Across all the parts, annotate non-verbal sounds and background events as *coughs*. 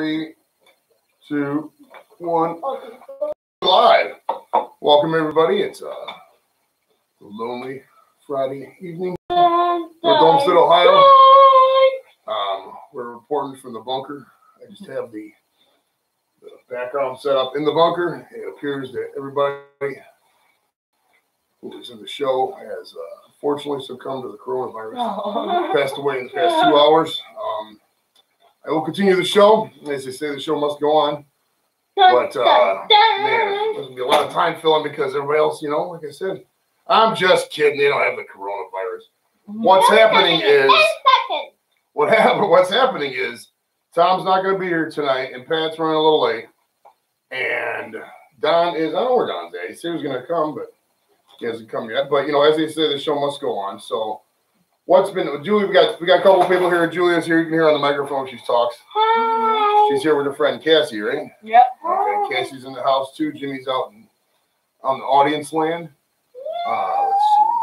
Three, two, one. Live. Welcome everybody. It's uh, a lonely Friday evening. With Olmsted, Ohio. Um, we're reporting from the bunker. I just have the, the background set up in the bunker. It appears that everybody who is in the show has uh, unfortunately succumbed to the coronavirus. Passed away in the past two hours. Um, I will continue the show. As they say, the show must go on. But uh, man, there's gonna be a lot of time filling because everybody else, you know, like I said, I'm just kidding. They don't have the coronavirus. What's happening is what happened. What's happening is Tom's not going to be here tonight, and Pat's running a little late, and Don is. I don't know where Don's at. He said he was going to come, but he hasn't come yet. But you know, as they say, the show must go on. So, what's been Julie? We got we got a couple people here. Julia's here. You can hear on the microphone. She talks. She's here with her friend Cassie, right? Yep. Okay, Cassie's in the house too. Jimmy's out in, on the audience land. Uh, let's see.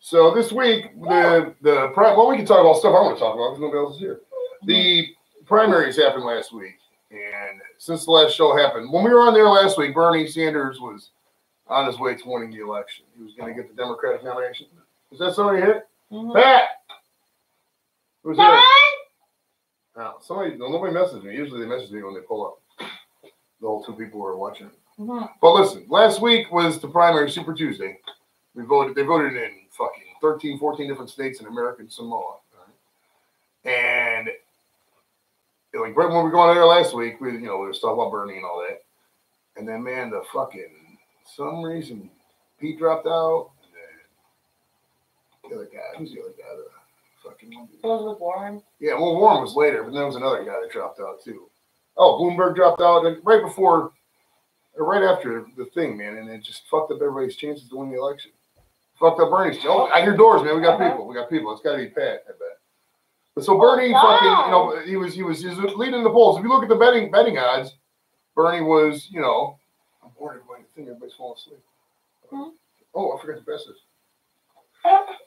So this week, the the pri- well, we can talk about stuff I want to talk about because nobody else is here. The primaries happened last week, and since the last show happened, when we were on there last week, Bernie Sanders was on his way to winning the election. He was going to get the Democratic nomination. Is that somebody here? Mhm. Pat. Who's here? Oh, somebody, nobody messaged me. Usually they message me when they pull up. The whole two people who are watching. Mhm. But listen, last week was the primary Super Tuesday. We voted. They voted in fucking 13, 14 different states in American Samoa. And like right when we were going there last week, we you know we were talking about Bernie and all that. And then man, the fucking some reason Pete dropped out. The other guy, who's the other guy? The fucking one? Elizabeth Warren. Yeah, well, Warren was later, but then there was another guy that dropped out too. Oh, Bloomberg dropped out right before, or right after the thing, man, and it just fucked up everybody's chances to win the election. Fucked up Bernie's. Oh, I hear doors, man. We got Uh-huh. people. We got people. It's got to be Pat, I bet. But so Bernie, fucking, you know, he was he was he was leading the polls. If you look at the betting betting odds, Bernie was, you know, I'm bored of my thing. Everybody's falling asleep. Hmm. Oh, I forgot the this. *laughs*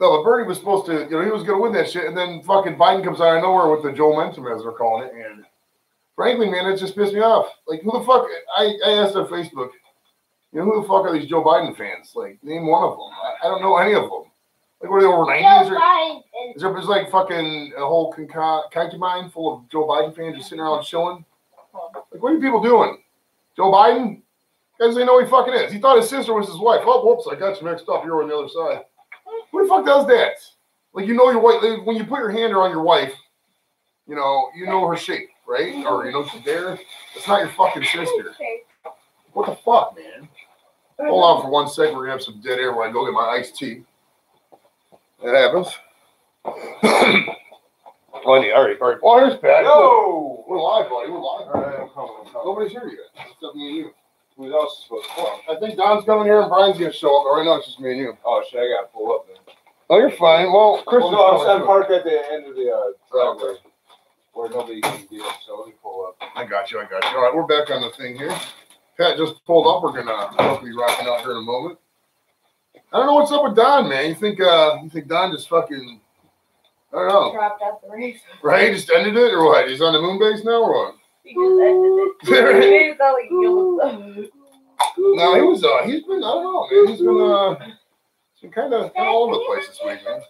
No, but Bernie was supposed to, you know, he was going to win that shit, and then fucking Biden comes out of nowhere with the Joe Mentum, as they're calling it, and frankly, man, it just pissed me off. Like, who the fuck? I, I asked on Facebook, you know, who the fuck are these Joe Biden fans? Like, name one of them. I, I don't know any of them. Like, what are they over ninety? Is there, is there is like fucking a whole conca- concubine full of Joe Biden fans just sitting around chilling? Like, what are you people doing? Joe Biden? Guys, they know he fucking is. He thought his sister was his wife. Oh, whoops, I got you mixed up. You're on the other side. Who the fuck does that? Like you know your wife when you put your hand around your wife, you know you know her shape, right? Or you know she's there. It's not your fucking sister. What the fuck, man? Hold on for one second. We're gonna have some dead air while I go get my iced tea. That happens. *clears throat* oh, I need, all right, all right. Oh, here's Pat. Yo! We're live, buddy. We're live. All right, I'm coming. I'm coming. Nobody's here yet. Except me and you. Who else is supposed to come? I think Don's coming here and Brian's gonna show up. But right now it's just me and you. Oh shit, I gotta pull up then. Oh, you're fine. Well, Chris Well, is no, I'm, coming I'm too. parked at the end of the uh, driveway where nobody can get in, so let me pull up. I got you. I got you. All right, we're back on the thing here. Pat just pulled up. We're gonna hopefully rocking out here in a moment. I don't know what's up with Don, man. You think uh you think Don just fucking I don't know. Dropped out the race. Right? Just ended it or what? He's on the moon base now or what? He just ended it. He made it sound like he killed No, he was uh he's been I don't know, man. He's been uh he's been kinda kinda all over the place this week, man.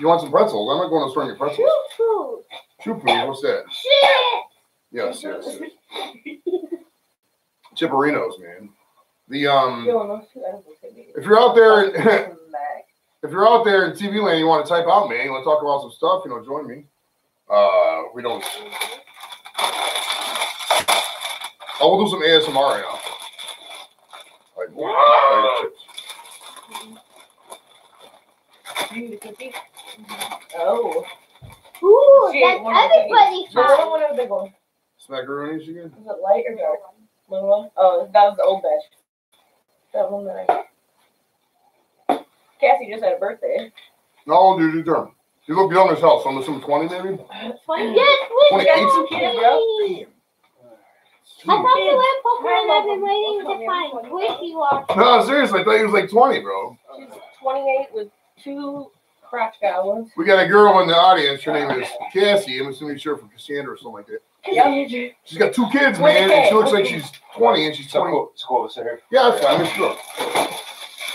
You want some pretzels? I'm not going to store any pretzels. Choo what's that? Yes, yes, yes. Chipperinos, man. The um Yo, no, two edibles hit me. if you're out there *laughs* if you're out there in TV land, you want to type out, man, you want to talk about some stuff, you know, join me. Uh, we don't. Oh, we'll do some ASMR now. Like, like chips. You need a cookie? Oh. Ooh, Shit, that's one of everybody's So one of the big ones? Smackaroonies again? Is it light or dark? Little one? Oh, that was the old batch. That one that I. Cassie just had a birthday. No, dude, you turn. You look young as hell, so I'm assuming 20 maybe? Twenty- Yes, we Twenty-eight. got Some kids, bro. I thought you were Pokemon. I've been waiting to find. Where you are. No, seriously, I thought he was like 20, bro. She's 28 with two crotch goblins. We got a girl in the audience. Her name is Cassie. I'm assuming she's for Cassandra or something like that. Yeah. She's got two kids, man, and she looks like she's 20 and she's 20. cool. It's cool. It's here. Yeah, that's fine. Let's go.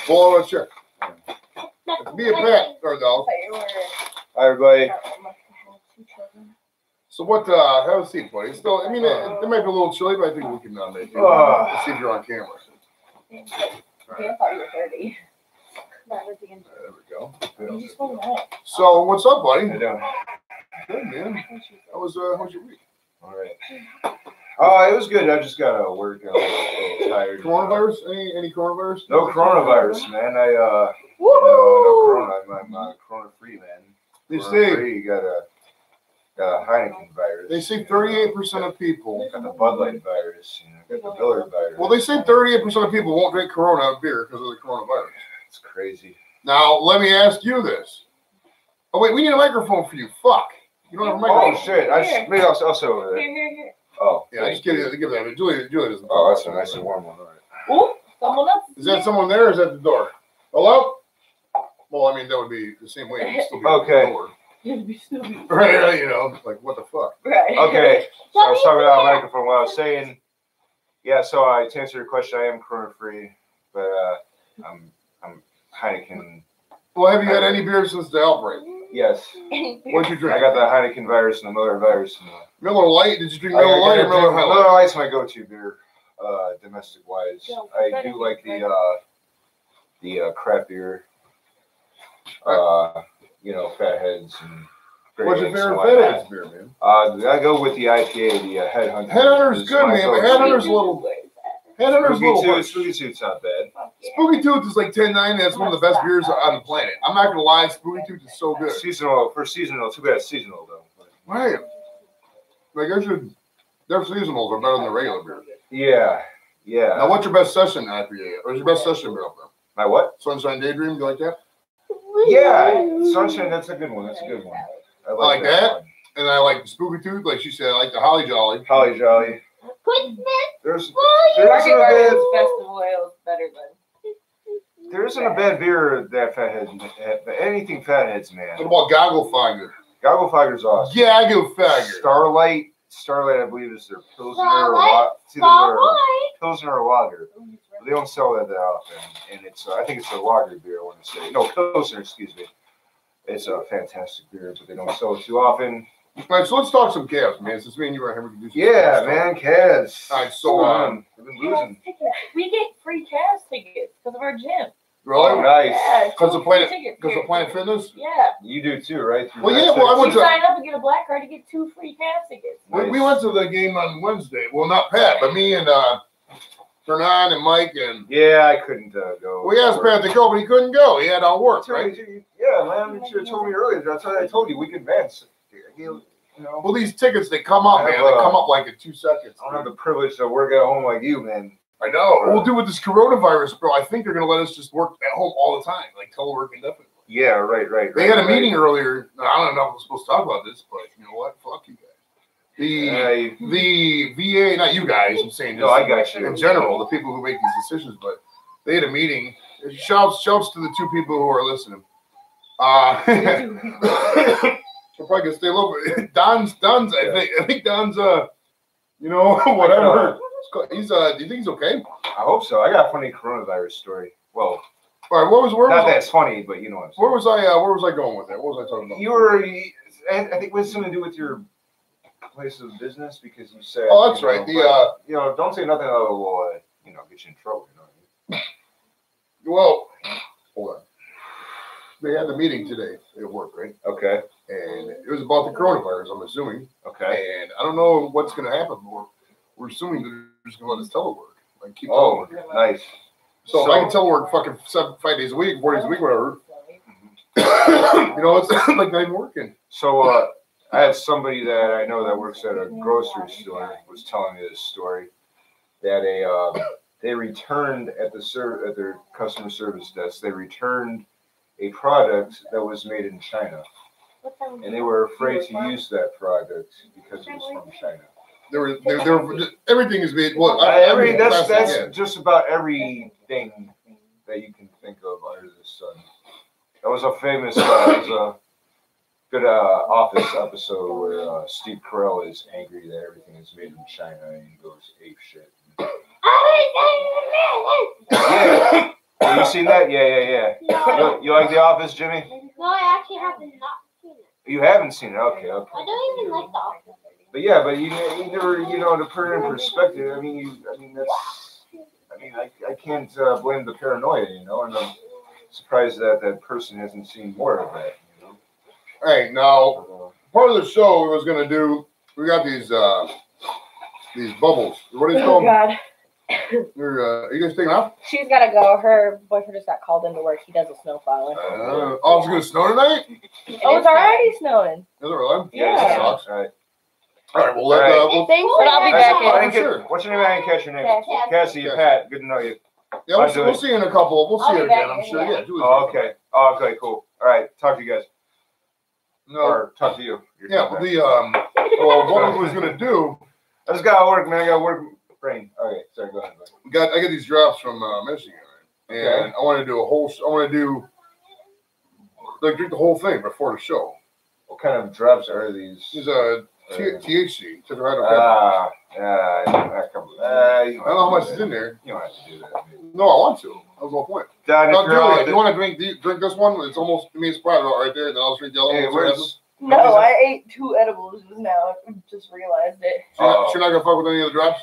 Well, let's check. Be a pet, or I no. Thought you were. Hi, everybody. So what? Uh, have a seat, buddy. It's Still, I mean, it, it might be a little chilly, but I think we can uh, make it. Ah. Let's see if you're on camera. Okay, I thought you were thirty. That was the end. There we go. You just told me that. So what's up, buddy? How you doing? Good, man. How was uh, how was your week? All right. Oh, it was good. I just got to work. I was a little tired. Coronavirus? Any any coronavirus? No coronavirus, man. I uh, Woo! no, no corona. I'm, I'm uh, corona free, man. They Corona say. You got a got a Heineken virus. they say 38 percent of people. got the Bud Light virus. You know, got the Miller virus. Well, they say 38 percent of people won't drink Corona beer because of the coronavirus. it's crazy. Now, let me ask you this. Oh wait, we need a microphone for you. Fuck. You don't have a oh, microphone. Oh shit! I just, maybe I'll also over there. here, here. Oh, Yeah, just give it. Give that. Julie, Julie doesn't. Oh, that's a nice and warm one. All right. Ooh, someone else. Is that someone there? Or is that the door? Hello? Well, I mean, that would be the same way. It'd still be Okay. The door. *laughs* You'd be stupid. Right, right, you know, like what the fuck? Right. Okay, *laughs* so I was talking about a microphone. What I was saying, yeah. So I to answer your question, I am corona free, but uh, I'm I'm Heineken. Well, have you had any beer since the outbreak? Yes, What'd you drink? I got the Heineken virus and the Miller virus. And the, Miller Light? Did you drink I, I Miller Light or gotta Miller drink- High Miller Light? Light's my go-to beer, uh, domestic wise. Yeah, I do like the uh, the uh, crap beer. Uh, you know, Fat Head's and. Great What's your Lakes and favorite whatnot. Fat Head's beer, man? Uh, I go with the IPA, the uh, Headhunter. Headhunter's It's good, my man, but go-to. Headhunter's a little- Headhunter's a Spooky little Tooth, harsh. Spooky Tooth's not bad. Spooky Tooth is like 10.9. That's one of the best beers on the planet. I'm not gonna lie, Spooky Tooth is so good. Seasonal for seasonal. Too bad it's seasonal though. Right. Like I should. Their seasonals are better than the regular beer. yeah, yeah. Now, what's your best session IPA? What's your best session beer up there? My what? Sunshine Daydream, you like that? Yeah, sunshine. That's a good one. That's a good one. I Like that? one. And I like the Spooky Tooth, like she said. I like the Holly Jolly. Holly Jolly. Christmas. There's there a Garden's bad festival ale is better than. there isn't a bad beer that Fat Head's. Eh, but anything Fat Head's, man. What about Goggle Fogger? Goggle Fogger's awesome. Goggle Fogger. Starlight. Starlight, I believe, is their pilsner or Starlight? la- it's Starlight. pilsner or lager. They don't sell that that often, and it's uh, I think it's a lager beer. I want to say no pilsner, excuse me. It's a fantastic beer, but they don't sell it too often. All right, so let's talk some Cavs, man. Since me and you are here, we can do some Yeah, stuff. man, Cavs. All right, so, um, um, I've been losing. We get free Cavs tickets because of our gym. Oh, Really? nice. Yeah, Because of Planet, tickets. because of Planet Fitness? Yeah. You do too, right? Through Well, yeah, Netflix? well, I You went to- sign up and get a black card to get two free Cavs tickets. We, we went to the game on Wednesday. Well, not Pat, but me and uh, Fernan and Mike and Yeah, I couldn't uh, go. we asked Pat to go, but he couldn't go. He had all work, right? Yeah, man, you should have told me earlier. That's what I told you. We can advance. You know, Well, these tickets they come up, I man. They uh, come up like in two seconds. I don't have the privilege to work at home like you, man. I know. We'll do with this coronavirus, bro. I think they're gonna let us just work at home all the time, like telework indefinitely. Yeah, right, right. They right, had a right. meeting earlier. I don't know if we're supposed to talk about this, but you know what? Fuck you guys. The I- the VA, not you guys. I'm saying no, I got you. in general, the people who make these decisions. But they had a meeting. Shouts, shouts to the two people who are listening. Uh, *laughs* we're *laughs* probably gonna stay low. but *laughs* Don's, Don's. I think, I think Don's. Uh, you know, whatever. He's. Uh, do you think he's okay? I hope so. I got a funny coronavirus story. Well, All right. What was? Where not was? I, that's funny, but you know what I'm saying. where was I? Uh, where was I going with that? What was I talking about? You were, I I think it was something to do with your place of business because you said. Oh, that's you know, right. The uh, you know, don't say nothing that will, uh, you know, get you in trouble. You know what I mean? well, hold on. They had the meeting today at work, right? Okay. And it was about the coronavirus. I'm assuming. Okay. And I don't know what's going to happen. We're, we're assuming they're just going to let us telework, like keep Oh, teleworking. nice. So, if I can telework fucking seven, five days a week, four days a week, whatever. *coughs* *coughs* you know, it's *coughs* like not even working. So uh, I had somebody that I know that works at a grocery store was telling me this story that a uh, they returned at the ser- at their customer service desk they returned a product that was made in China and they were afraid to use that product because it was from China. There were, there, there were everything is made. Well, I, I, every that's plastic, that's just about everything that you can think of under the sun. That was a famous. Uh, was a good uh, Office episode where uh, Steve Carell is angry that everything is made in China and he goes ape shit. Yeah. Have you seen that? Yeah, yeah, yeah. No, You, you like The Office, Jimmy? no, I actually have not seen it. You haven't seen it? Okay, okay. I don't even like the office. But yeah, but you, you never, you know, to put it in perspective. I mean, you, I mean that's. I mean, I, I can't uh, blame the paranoia, you know, and I'm surprised that that person hasn't seen more of that. Hey, now part of the show we was gonna do. We got these uh these bubbles. What do you call Oh them? God. You're, uh, are you guys taking off? She's gotta go. Her boyfriend just got called into work. He does a snow plowing. Uh, oh, it's gonna snow tonight. Is Oh, it's already snowing. Is it really? Yeah. That sucks. All right. All right, we'll let All right. uh, we'll, Thanks But I'll be Nice. back I in. didn't get- Sure. What's your name? I didn't catch your name. Cassie. Cassie, Cassie. Pat. Good to know you. yeah, we'll, see, we'll see you in a couple. We'll see I'll you again. I'm sure. yeah. Yeah. Julie's Oh, okay. Oh, okay, cool. All right. Talk to you guys. No. Or talk to you. Yeah, the um. Well, what we was gonna do? *laughs* I just gotta work, man. I gotta work brain. Okay, sorry, go ahead. We got I got these drops from uh, Michigan, and Okay. I want to do a whole. I want to do like drink the whole thing before the show. What kind of drops are these? These uh Uh, THC, tetrahydrocannabinol. Ah, yeah, I. Uh, I don't know how much is in there. You don't have to do that. No, I want to. That was the whole point. Don, if Now, you're Julia, on you want to drink the, drink this one? It's almost to me it's probably right there. And Then I'll drink the other Hey, one. where's? No, I ate two edibles just now. I just realized it. She's not, Oh. she's not gonna fuck with any of the drops.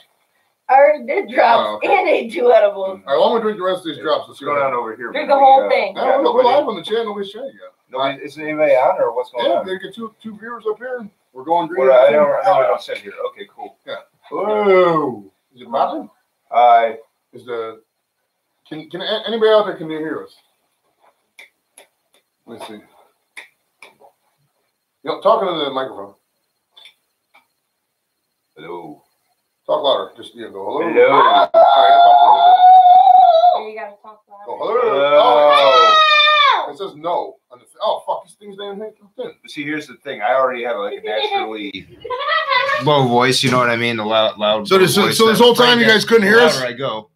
I already did drops Oh, okay. and ate two edibles. All right, well, I'm gonna drink the rest of these drops. Let's Let's go go down. down over here. Drink the whole We, uh, thing. Yeah, Yeah, we're, we're live on the channel. Nobody's chatting yet. Nobody, is anybody on or what's going Yeah, on? they get two two viewers up here. We're going green. Well, I don't, I don't, I don't sit here. Okay, cool. Yeah. Whoa! Is it popping? I Is the can can anybody out there can you hear us? Let's see. You know, talking to the microphone. hello. Talk louder. Just yeah, go hello. Hello. All right, that's Yeah, you gotta talk not Go loud. hello. Oh, it says no. On the, oh fuck! This thing's damn thin. See, here's the thing. I already have like a naturally *laughs* low voice. You know what I mean? The loud, loud. So this- so- voice so this whole time you guys couldn't hear us? louder I go.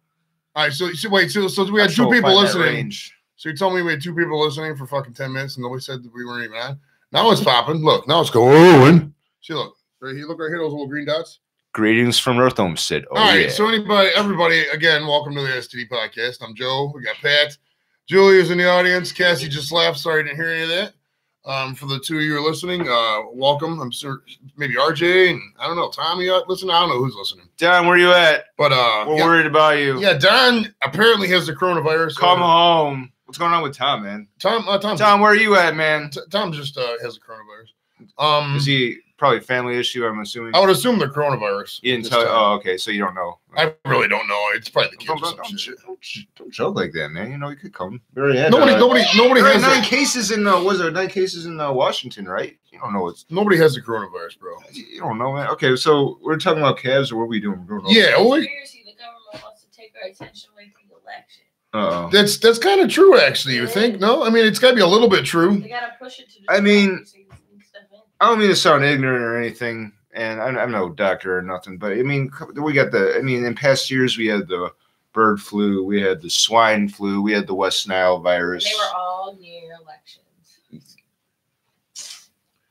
All right. So, so wait. So so we had two people listening. So you told me we had two people listening for fucking ten minutes, and nobody said that we weren't even on. Now it's popping. Look, now it's going. See, look. Right here, look right here. Those little green dots. Greetings from Earth Homestead. Oh, All right. yeah. So anybody, everybody, again, welcome to the STD podcast. I'm Joe. We got Pat. Julia's in the audience. Cassie just laughed. Sorry, I didn't hear any of that. Um, for the two of you are listening, uh, welcome. I'm sure maybe RJ and I don't know Tommy. Uh, listen, I don't know who's listening, Don, where you at? but uh, We're yeah, worried about you. yeah, Don apparently has the coronavirus. Come Uh, home. What's going on with Tom, man? Tom. Uh, Tom. Tom, where are you at, man? T- Tom just uh, has the coronavirus. Um, Is he probably family issue? I'm assuming. I would assume the coronavirus. You didn't tell. time. Oh, okay. So you don't know. I really don't know. It's probably the kids. Don't, or don't, some don't, shit. don't, don't joke like that, man. You know you could come. We already had, Nobody, uh, nobody, nobody there has nine the, cases in. Uh, was there nine cases in uh, Washington? Right? You don't know what's. nobody has the coronavirus, bro. You don't know, man. Okay, so we're talking about Cavs, or what are we doing? We're going Yeah, well, we- Conspiracy, the government wants to take our attention away from the election. Uh-oh. that's that's kind of true, actually. You think? No, I mean it's got to be a little bit true. They gotta push it to I mean, democracy and sneak stuff in. I don't mean to sound ignorant or anything, and I'm, I'm no doctor or nothing, but I mean, we got the. I mean, in past years, we had the bird flu, we had the swine flu, we had the West Nile virus. they were all near elections.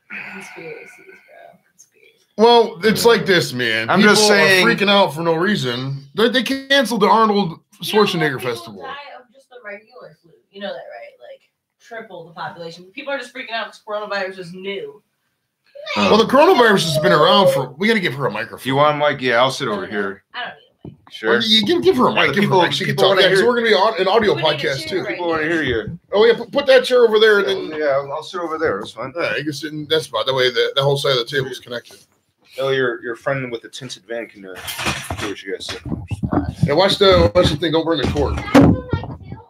Conspiracies, bro. Conspiracies. Well, it's like this, man. I'm just People are saying- freaking out for no reason. They, they canceled the Arnold Schwarzenegger You know, Festival. Die of just the regular flu. You know that, right? Like triple the population. People are just freaking out because coronavirus is new. Uh, Well, the coronavirus has been around for. We got to give her a microphone. you want, Mike, yeah, I'll sit over here. I don't need a mic. Sure. Well, you can give her a Yeah, mic. the Give her a mic. She can talk. wanna hear- we're gonna be on an audio We need a podcast too. right People want to hear you. Oh yeah, put, put that chair over there, and then Yeah, I'll, I'll sit over there. It's fine. yeah, you can sit in that spot. That way, the, the whole side of the table is connected. Oh, your your friend with the tinted van can uh, hear what you guys say. Yeah, watch the watch the thing. Don't burn the cord.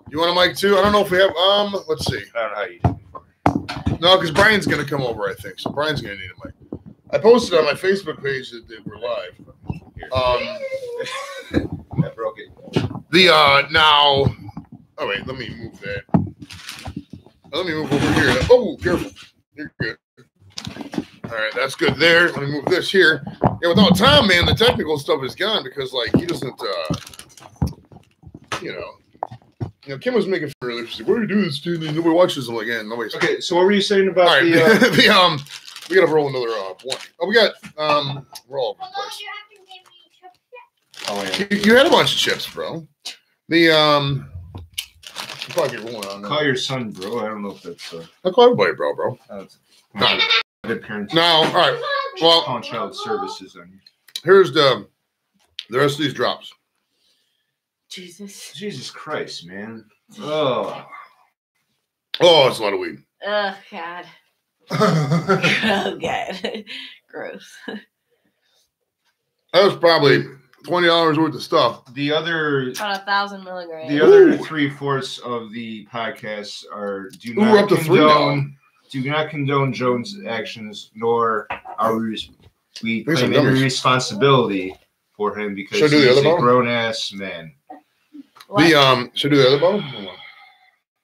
You want a mic too? I don't know if we have. Um, let's see. I don't know how you do it. No, because Brian's gonna come over. I think so. Brian's gonna need a mic. I posted on my Facebook page that, that we're live. Um, *laughs* I broke it. the uh now. Oh wait, let me move that. Let me move over here. Oh, careful. You're good. All right, that's good there. Let me move this here. Yeah, without Tom, man, the technical stuff is gone because like he doesn't. uh You know, you know, Kim was making fun earlier. She's like, "What do you do this, dude? Nobody watches." I'm like, "Yeah, nobody's." Okay, so what were you saying about All right, the? *laughs* Uh, the um, we gotta roll another uh one. Oh, we got um, we're all over the place. oh, yeah. You, you had a bunch of chips, bro. The um, you probably get rolling on Call your son, bro. I don't know if that's. Uh, I call everybody, bro, bro. that's No, good parenting. no, all right. Well, Calling child services on you. here's the the rest of these drops. Jesus. Jesus Christ, man. Oh. Oh, it's a lot of weed. Oh God. Oh *laughs* *laughs* God. *laughs* Gross. That was probably twenty dollars worth of stuff. The other About a thousand milligrams. the other Ooh. three fourths of the podcasts are do Ooh, not we're up to three now. condone do not condone Jones' actions, nor are we we Here's claim any responsibility for him because Should I do the he's a grown ass man. What? The um, should I do the other bottle? Hold on.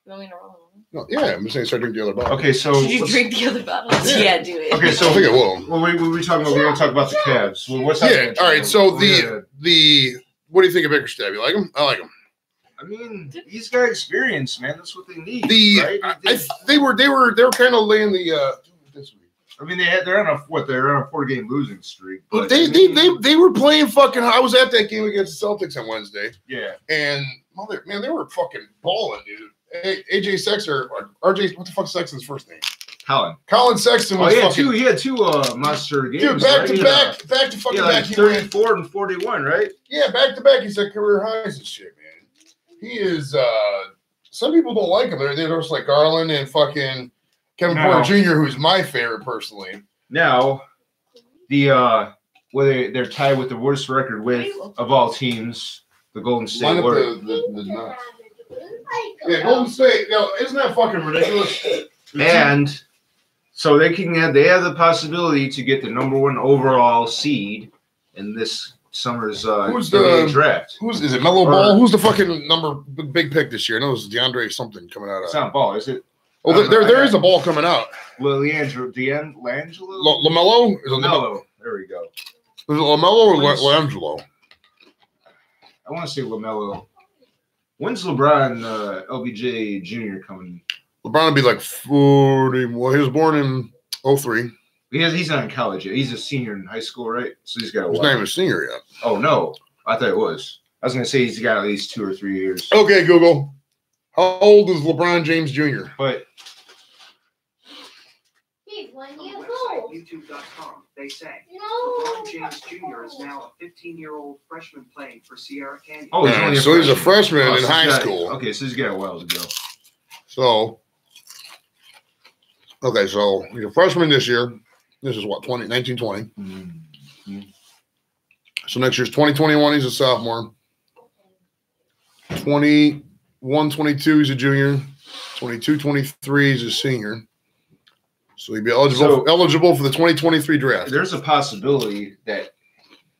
You want me to roll? No, yeah, I'm just saying start drinking the other bottle. Okay, so Should you let's- drink the other bottle? Yeah. Yeah, do it. Okay, I so think I will. well, we, we were talking about we're gonna talk about the Cavs. Well, what's Yeah. happening? All right. So the the what do you think of Bickerstaff? You like him? I like him. I mean, he's got experience, man. That's what they need. The right? I, They- I, they were they were they were kind of laying the. uh this week. I mean, they had they're on a what? They're on a four game losing streak. But They, they they they were playing fucking. I was at that game against the Celtics on Wednesday, yeah. and mother man, they were fucking balling, dude. A- AJ Sexton or RJ, what the fuck Sexton's first name? Collin. Collin Sexton Oh, was he had fucking two. He had two uh, monster games. dude back right? to He had, back, back to uh, fucking Yeah, like back. He ran- thirty-four and forty-one, right? Yeah, back to back. He's at career highs and shit, man. He is. uh Some people don't like him. They're, they're just like Garland and fucking Kevin No. Porter Jr., who's my favorite personally. Now, the uh, where they they're tied with the worst record with of all teams, the Golden Line State up Warriors. the, the, the nuts. Yeah, Golden State. You know, isn't that fucking ridiculous? And so they can have they have the possibility to get the number one overall seed in this summer's uh, Who's NBA the- draft. Who's is it? Mellow Or- Ball? Who's the fucking number big, big pick this year? I know it's DeAndre something coming out It's of. not ball, is it? Oh, there, there, there is a ball coming out. Leandro D'Angelo? LaMelo is LaMelo? There we go. Is it LaMelo or Langelo? I want to say LaMelo. When's LeBron uh, LBJ Jr. coming? LeBron would be like forty. Well, he was born in 03. He has, he's not in college yet. He's a senior in high school, right? So he's got a He's not even a senior yet. Oh no, I thought it was. I was gonna say he's got at least two or three years. Okay, Google. How old is LeBron James Jr.? But He's one year old. YouTube.com, they say No. LeBron James Jr. is now a 15-year-old freshman playing for Sierra Canyon. oh, he's Yeah, only a so he's a freshman Oh, in so high got- school. Okay, so he's got a while to go. So, okay, so he's a freshman this year. This is what, 20, 19, 20. Mm-hmm. So next year's 2021, he's a sophomore. 21, 22, he's a junior. 22, 23, he's a senior. So he'd be eligible, So- eligible for the 2023 draft. There's a possibility that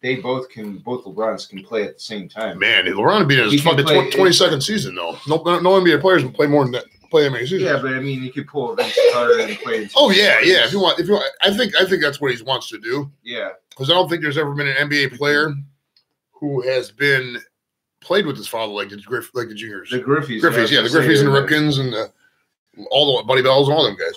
they both can, both LeBrons can play at the same time. Man, LeBron would be in his fucking play- 20, 22nd season, though. No, no NBA players would play more than that. Play many seasons. Yeah, but I mean, he could pull a Vince Carter and play. Oh yeah, yeah. If you want, if you want, I think I think that's what he wants to do. Yeah, because I don't think there's ever been an NBA player who has been played with his father like the Griff, like the juniors, the Griffeys. Griffeys, yeah, the was Griffeys and the uh, Ripkens and the, all the Buddy Bells and all them guys.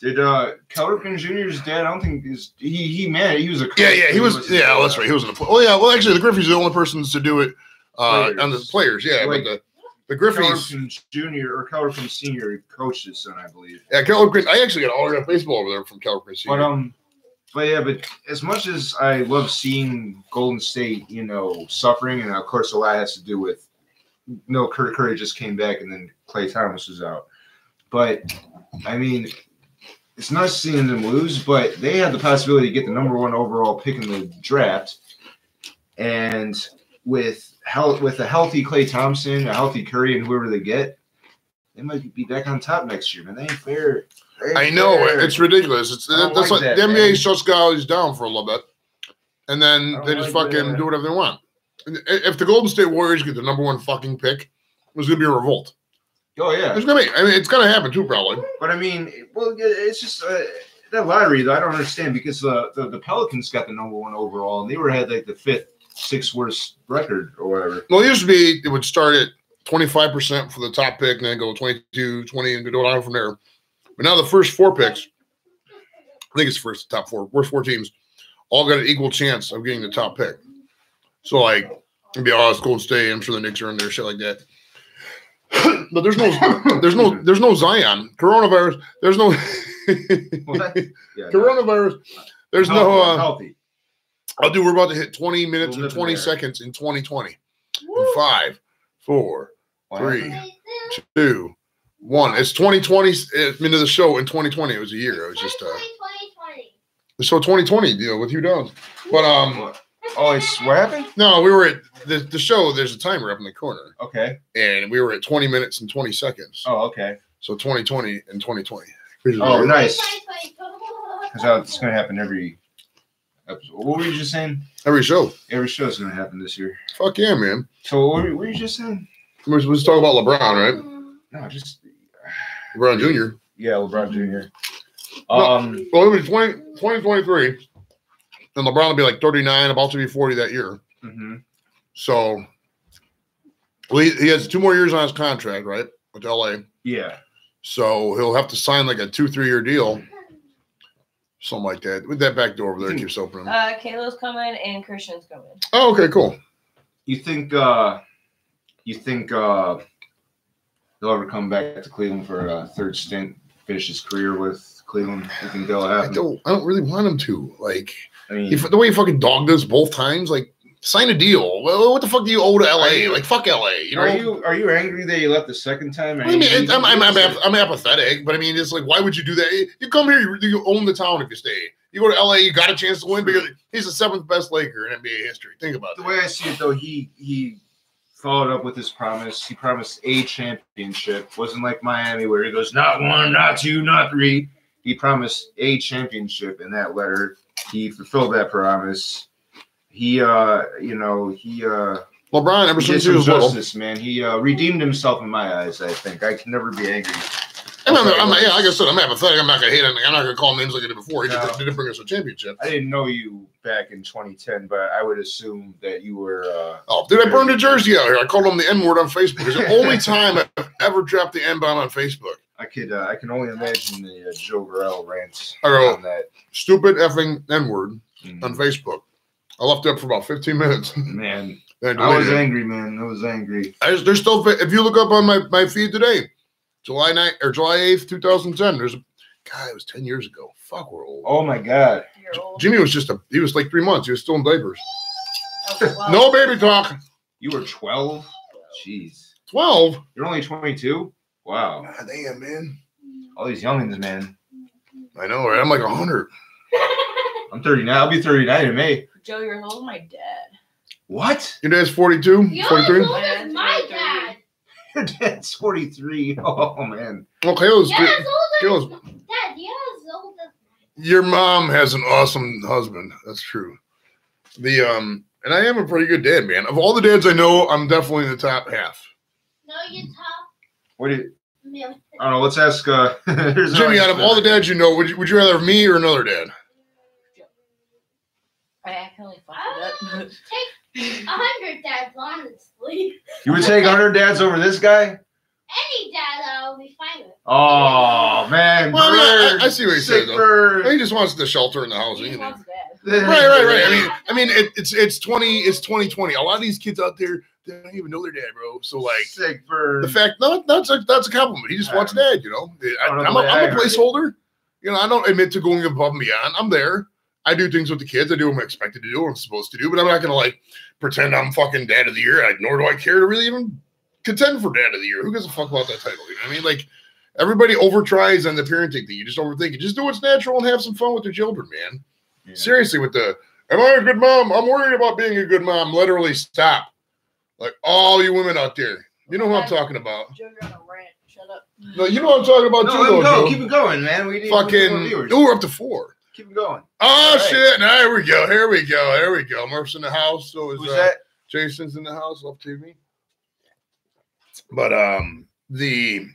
Did uh, Cal Ripken Jr.'s dad? I don't think is he. He man, he was a. Yeah, yeah, but he was. Yeah, that's right. He was in the. Oh yeah, well actually the Griffeys are the only persons to do it uh, on the Players. Yeah, Like, but the the Griffeys. Jr. or Cal Ripken Sr. coached his son, I believe. Yeah, Cal Ripken. I actually got autographed baseball over there from Cal Ripken. But Senior. um, but yeah, but as much as I love seeing Golden State, you know, suffering, and of course a lot has to do with no Kurt Curry just came back and then Klay Thompson was out. But I mean, it's nice seeing them lose, but they had the possibility to get the number one overall pick in the draft, and with health with a healthy Klay Thompson, a healthy Curry, and whoever they get, they might be back on top next year. Man, they ain't fair. I know it's ridiculous. It's that's like like that, the NBA man. shuts guys down for a little bit, and then they just like fucking that. do whatever they want. If the Golden State Warriors get the number one fucking pick, there's gonna be a revolt. Oh yeah. it's gonna be. I mean, it's gonna happen too, probably. But I mean, well, it's just uh, that lottery that I don't understand because the, the the Pelicans got the number one overall, and they were had like the fifth, sixth worst record or whatever. Well, it used to be it would start at 25% for the top pick, and then go 22, 20, and go down from there. But now the first four picks, I think it's first top four, first four teams, all got an equal chance of getting the top pick. So like, it'd be oh, it's Golden State. I'm sure the Knicks are in there, shit like that. *coughs* but there's no, there's no, there's no Zion. Coronavirus. There's no What? *laughs* Yeah, coronavirus. There's healthy, no. Uh, healthy. I'll do. We're about to hit 20 minutes and 20 there. seconds in 2020. In five, four, Wow. three, two, one. It's 2020. It's into the show in 2020. It was a year. It was just uh, 2020. the show 2020 deal with Hugh Downs. But um, What? Oh, it's what happened? no, we were at the, the show. There's a timer up in the corner, Okay. and we were at 20 minutes and 20 seconds. Oh, okay. So 2020 and 2020. Oh, nice. 2020. Because it's going to happen every episode. What were you just saying? Every show. Every show is going to happen this year. Fuck yeah, man. So what were, what were you just saying? We're supposed to talk about LeBron, right? No, just LeBron Jr. yeah, LeBron Jr. Um, Well, it'll be 20, 2023, and LeBron will be like 39, about to be 40 that year. mhm. So, well, he, he has two more years on his contract, right, with LA. yeah. So he'll have to sign like a two, three year deal, something like that. With that back door over there keeps opening. Uh, Kayla's coming and Christian's coming. Oh, okay, cool. You think uh you think uh he'll ever come back to Cleveland for a third stint, finish his career with Cleveland? You think that'll I don't, I don't really want him to. Like, I mean, he, the way he fucking dogged us both times, like, sign a deal. Well, what the fuck do you owe to LA? you- like, fuck LA. You know? are you are you angry that you left the second time? I mean, I'm, I'm, I'm, ap- I'm apathetic, but I mean, it's like, why would you do that? You come here, you, you own the town if you stay. You go to LA, you got a chance to win because he's the seventh best Laker in NBA history. Think about it. the that. way I see it, though, he he followed up with his promise. He promised a championship. Wasn't like Miami where he goes not one, not two, not three. He promised a championship in that letter. He fulfilled that promise. He, uh, you know, he uh, LeBron, ever he since he was little, justice, man. He uh, redeemed himself in my eyes. I think I can never be angry. And I'm, I'm, yeah, like I said, I'm apathetic. I'm not gonna hate him. I'm not gonna call names like I did before. He No. did, didn't bring us a championship. I didn't know you back in 2010, but I would assume that you were. Uh, Oh, dude, I burned a jersey out here. I called him the N word on Facebook. It's the only *laughs* time I've ever dropped the N bomb on Facebook. I could. Uh, I can only imagine the uh, Joe Burrell rant go, on that. stupid effing N word Mm. on Facebook. I left it up for about 15 minutes. Man, *laughs* I was angry, man. I was angry. I just, there's still, if you look up on my, my feed today, July 9th or July 8th, 2010, there's a guy, it was 10 years ago. Fuck, we're old. Oh my god. You're. Jimmy was just a, he was like three months. He was still in diapers. Oh, No baby talk. You were 12? Jeez. 12. You're only 22? Wow. God damn, man. All these youngins, man. I know, right? I'm like 100. I'm 39. I'll be 39 in May. Joe, you're as old as my dad. What? Your dad's 42, You're as 43. old as my dad. Your dad's 43. *laughs* Oh man. Okay, let's as old Caleb's- as Dad. You're as old as Your mom has an awesome husband. That's true. The um, and I am a pretty good dad, man. Of all the dads I know, I'm definitely in the top half. no, you top What do you milk. I don't know, let's ask uh *laughs* here's Jimmy, out of all the dads you know, would you, would you rather have me or another dad? I accidentally fucked it up. *laughs* take a hundred dads, honestly. You would take 100 dads over this guy? Any dad I will be fine with. Oh man. Well, I, mean, bird. I, I see what he Sick says. Though. He just wants the shelter in the He just wants dad. Right, right, right. I mean, *laughs* I mean, it, it's it's twenty, it's twenty twenty. A lot of these kids out there, they don't even know their dad, bro. So like, sick bird. the fact, no, that's a that's a compliment. He just Yeah. wants dad, you know. I, don't know I'm, the a, way I'm I a it. placeholder. You know, I don't admit to going above and beyond. I'm there. I do things with the kids. I do what I'm expected to do, what I'm supposed to do, but I'm not gonna like pretend I'm fucking dad of the year. I, nor do I care to really even contend for dad of the year. Who gives a fuck about that title? You know what I mean? Like everybody over tries on the parenting thing. You just overthink it. Just do what's natural and have some fun with your children, man. Yeah. Seriously, with the am I a good mom? I'm worried about being a good mom. Literally stop. Like all you women out there. You know who I'm talking about. Joe, you're on a rant. Shut up. No, you know what I'm talking about No, too, though, go. Joe. Keep it going, man. We need we more Fucking, viewers. ooh, we're up to four. Keep it going. Oh right. shit! Now here we go. Here we go. Here we go. Murph's in the house. So is Who's uh, that? Jason's in the house. Love TV. But um, the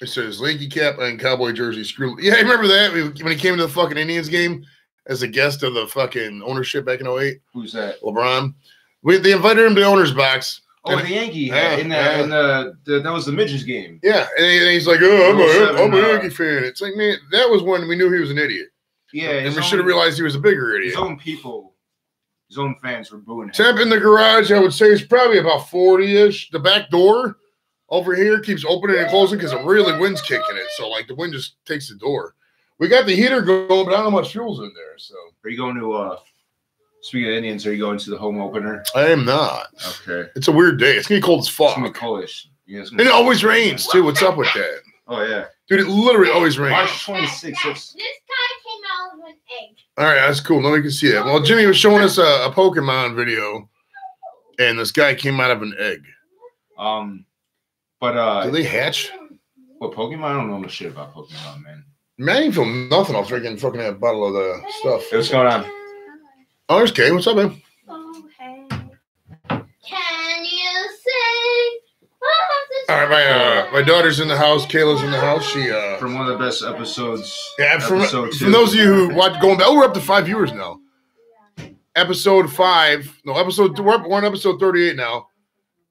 it says Yankee cap and cowboy jersey. Screw. *laughs* Yeah, remember that when he came to the fucking Indians game as a guest of the fucking ownership back in 08. Who's that? LeBron. We, they invited him to the owner's box. Oh, the Yankee Yeah, in the, yeah. in the, the that was the midgets game. Yeah, and, he- and he's like, "Oh, I'm a, I'm a 07, uh, Yankee fan." It's like, man, that was when we knew he was an idiot, yeah, and we should have realized he was a bigger idiot. His own people, his own fans were booing him. Tap in the garage, I would say, is probably about 40 ish. The back door over here keeps opening and closing because it really wind's kicking it. So, like, the wind just takes the door. We got the heater going, but I don't know much fuel's in there. So, are you going to, uh, speaking of Indians, are you going to the home opener? I am not. Okay. It's a weird day. It's getting cold as fuck. It's coldish. to be and it always rains, too. What's up with that? Oh, yeah. Dude, it literally always rains. March 26th. All right, that's cool. Nobody can see that. Well, Jimmy was showing us a, a Pokemon video, and this guy came out of an egg. Um but uh Do they hatch? what Pokemon? I don't know much shit about Pokemon, man. Man, I didn't feel nothing. I'll freaking fucking that bottle of the stuff. Hey, what's going on? Oh, there's Kay. What's up, man? All right, my uh, my daughter's in the house. Kayla's in the house. She uh, From one of the best episodes. yeah. From, episode two. from those of you who watch going back, oh, we're up to five viewers now. Episode five, no, episode we're up one episode thirty eight now.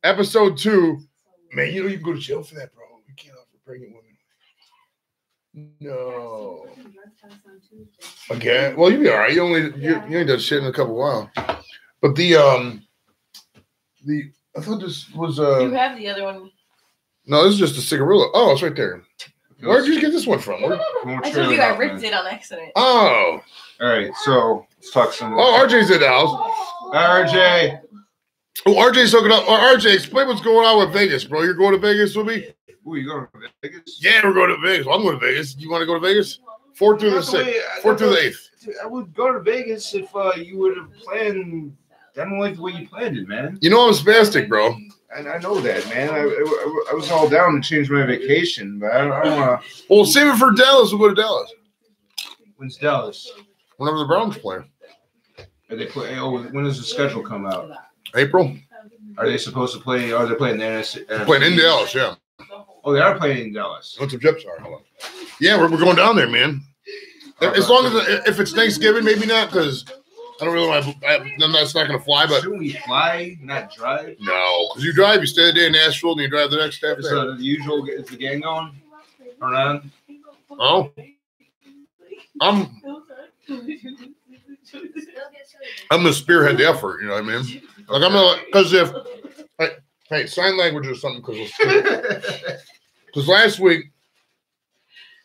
Episode two, man, you know you can go to jail for that, bro. You can't offer pregnant women. No. Again, Well, you'll be all right. You only you, you ain't done shit in a couple while. But the um the I thought this was uh You have the other one. No, this is just a cigarillo. Oh, it's right there. Where'd you get this one from? Where- I told you I ripped it on accident. Oh, All right, so let's talk some. oh, RJ's in the house. RJ. Oh, RJ's hooking up. Oh, RJ, explain what's going on with Vegas, bro. You're going to Vegas with me? Ooh, you going to Vegas? Yeah, we're going to Vegas. Well, I'm going to Vegas. You want to go to Vegas? Fourth through the Not the way- sixth. I Fourth through the eighth. I would go to Vegas if uh, you would have planned. I don't like the way you planned it, man. You know I'm spastic, bro. And I know that, man. I, I, I was all down to change my vacation, but I don't, don't want to. Well, save it for Dallas. We'll go to Dallas. When's Dallas? Whenever the Browns play. Are they play? Oh, when does the schedule come out? April. Are they supposed to play? Are they playing the NFC? Playing in Dallas, yeah. Oh, they are playing in Dallas. What's the Jets are? Hold on. Yeah, we're, we're going down there, man. As long as if it's Thanksgiving, maybe not, because I don't really want to. I'm that's not going to fly, but Shouldn't we fly, not drive? no, because you drive, you stay the day in Nashville, and you drive the next half Is day. uh, the usual? Is the gang going around? Oh, I'm I'm gonna spearhead the effort. You know what I mean? Like I'm gonna because if hey, hey sign language or something because because *laughs* last week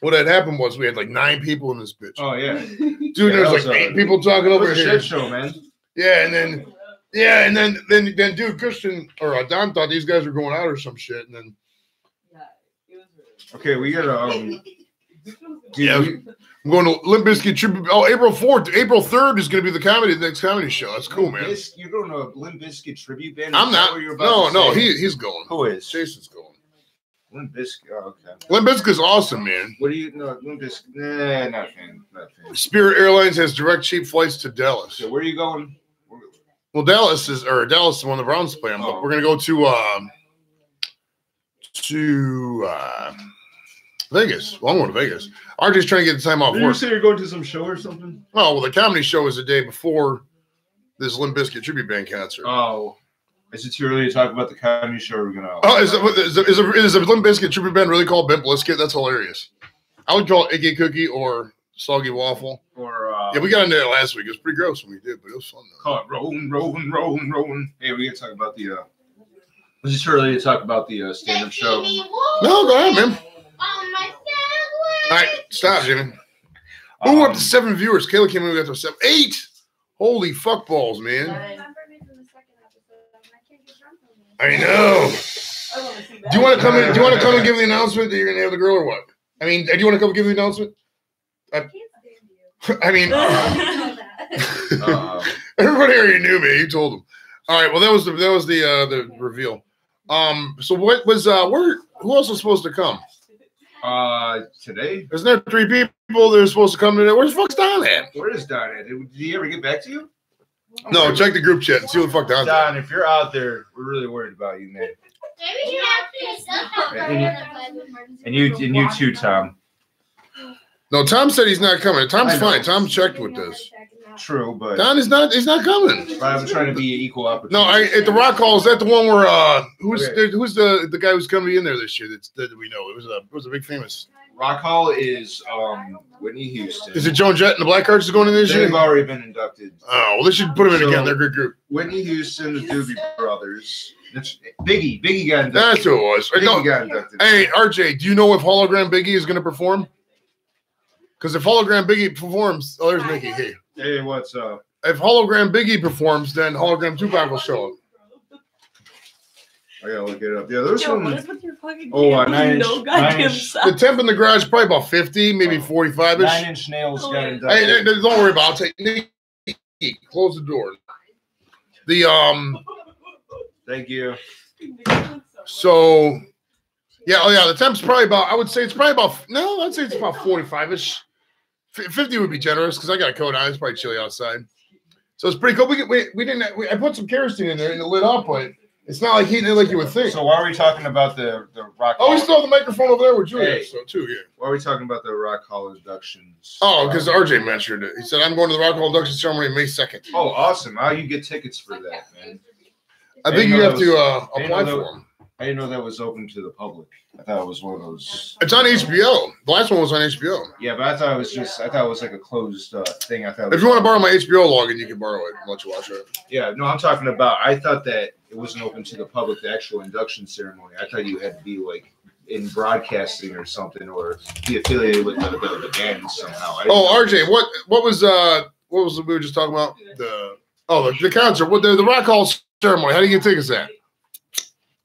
what had happened was we had like nine people in this bitch. oh yeah, *laughs* Dude, yeah, there's like was, eight people talking over here. shit show, man. Yeah, and then yeah, and then then then dude Christian or Don thought these guys were going out or some shit, and then Okay, we gotta. Um, *laughs* Yeah. we- I'm going to Limp Bizkit tribute. Oh, April fourth, April third is going to be the comedy, the next comedy show. That's cool, man. Bis- You're going to a Limp Bizkit tribute band? I'm not. what you're about No, no, say? he he's going. Who is? Jason's going. Limp Bizkit. Oh, okay. Limp Bizkit's awesome, man. What do you know? Limp Bizkit? Nah, not a fan. Not a fan. Spirit Airlines has direct cheap flights to Dallas. So where are you going? Well, Dallas is or Dallas is one of the Browns play. Oh. We're gonna go to um to uh Vegas. Well, I'm going to Vegas. RJ's trying to get the time off Did you work. say you're going to some show or something? Oh, well, the comedy show is the day before this Limp Bizkit tribute band concert. Oh, is it too early to talk about the comedy show? We're gonna. Oh, is it, is it, is it, is it Limp Bizkit tribute band really called Bimp Biscuit? That's hilarious. I would call it Iggy Cookie or Soggy Waffle. Or uh, Yeah, we got into that last week. It was pretty gross when we did, but it was fun though. call it rolling, rolling, rolling, rolling. Hey, we gotta talk about the. uh Is it too early to talk about the uh, stand-up show? No, go ahead, man. All right, stop, Jimmy. Ooh, up Um, to seven viewers. Kayla came in with us seven, eight. Holy fuck balls, man! I know. Do you want to come in? Do you want to come and give the announcement that you're gonna have the girl or what? I mean, do you want to come give the announcement? I, I mean, uh, *laughs* *laughs* everybody already knew me. You told them. All right. Well, that was the that was the uh the reveal. Um. So what was uh where? Who else was supposed to come? uh, today, Isn't there three people that are supposed to come today? Where's the fuck's Don at? where is Don at? Did, did he ever get back to you? No, check the group chat and see what the fuck Don's at. Don, if you're out there, we're really worried about you, man. Maybe you have to And you, and you too, Tom. No, Tom said he's not coming. Tom's fine. Tom checked with this. True, but, Don is not. He's not coming. but I'm trying to be equal opportunity. No, I, at the Rock Hall is that the one where uh who's Okay. who's the the guy who's going to be in there this year? That's that we know. It was a it was a big famous. Rock Hall is um Whitney Houston. Is it Joan Jett and the Blackhearts is going in this year? They've already been inducted. Oh well, they should put them in So- again. They're a good group. Whitney Houston, the Doobie Brothers. It's Biggie. Biggie got inducted. That's who it was. Biggie No, got inducted. hey RJ, do you know if hologram Biggie is going to perform? Because if hologram Biggie performs, oh, there's Mickey. Hey, Hey, what's up? if hologram Biggie performs, then hologram Tupac will show up. I gotta look it up. Yeah, there's Yo, some. is with your fucking Oh, uh, camera? nine inch- no nine inch- The temp in the garage is probably about fifty, maybe forty-five ish. Nine Inch Nails got Hey, inducted. hey, don't worry about it. I'll Nick, close the door. The um, Thank you. so yeah, oh yeah, the temp's probably about. I would say it's probably about. No, I'd say it's about forty-five ish. Fifty would be generous because I got a coat on. It's probably chilly outside, so it's pretty cool. We we, we didn't. We, I put some kerosene in there and it lit up, but it's not like heating it like you would think. So why are we talking about the the Rock? oh, we still have the microphone over there with Julia, Hey. so too. Yeah. Why are we talking about the Rock Hall inductions? Oh, because RJ mentioned it. He said I'm going to the Rock Hall induction ceremony May second. Oh, awesome! How you get tickets for that, man? I think you have that to uh, apply for them. I didn't know that was open to the public. I thought it was one of those. It's on HBO. The last one was on HBO. Yeah, but I thought it was just. I thought it was like a closed uh, thing. I thought. If you want to borrow my HBO login, you can borrow it. I'll let you watch it. Yeah, no, I'm talking about. I thought that it wasn't open to the public, the actual induction ceremony. I thought you had to be like in broadcasting or something, or be affiliated with the, the, the band somehow. Oh. RJ, what what was uh what was we were just talking about the oh the, the concert? What the, the Rock Hall ceremony? How do you get tickets at?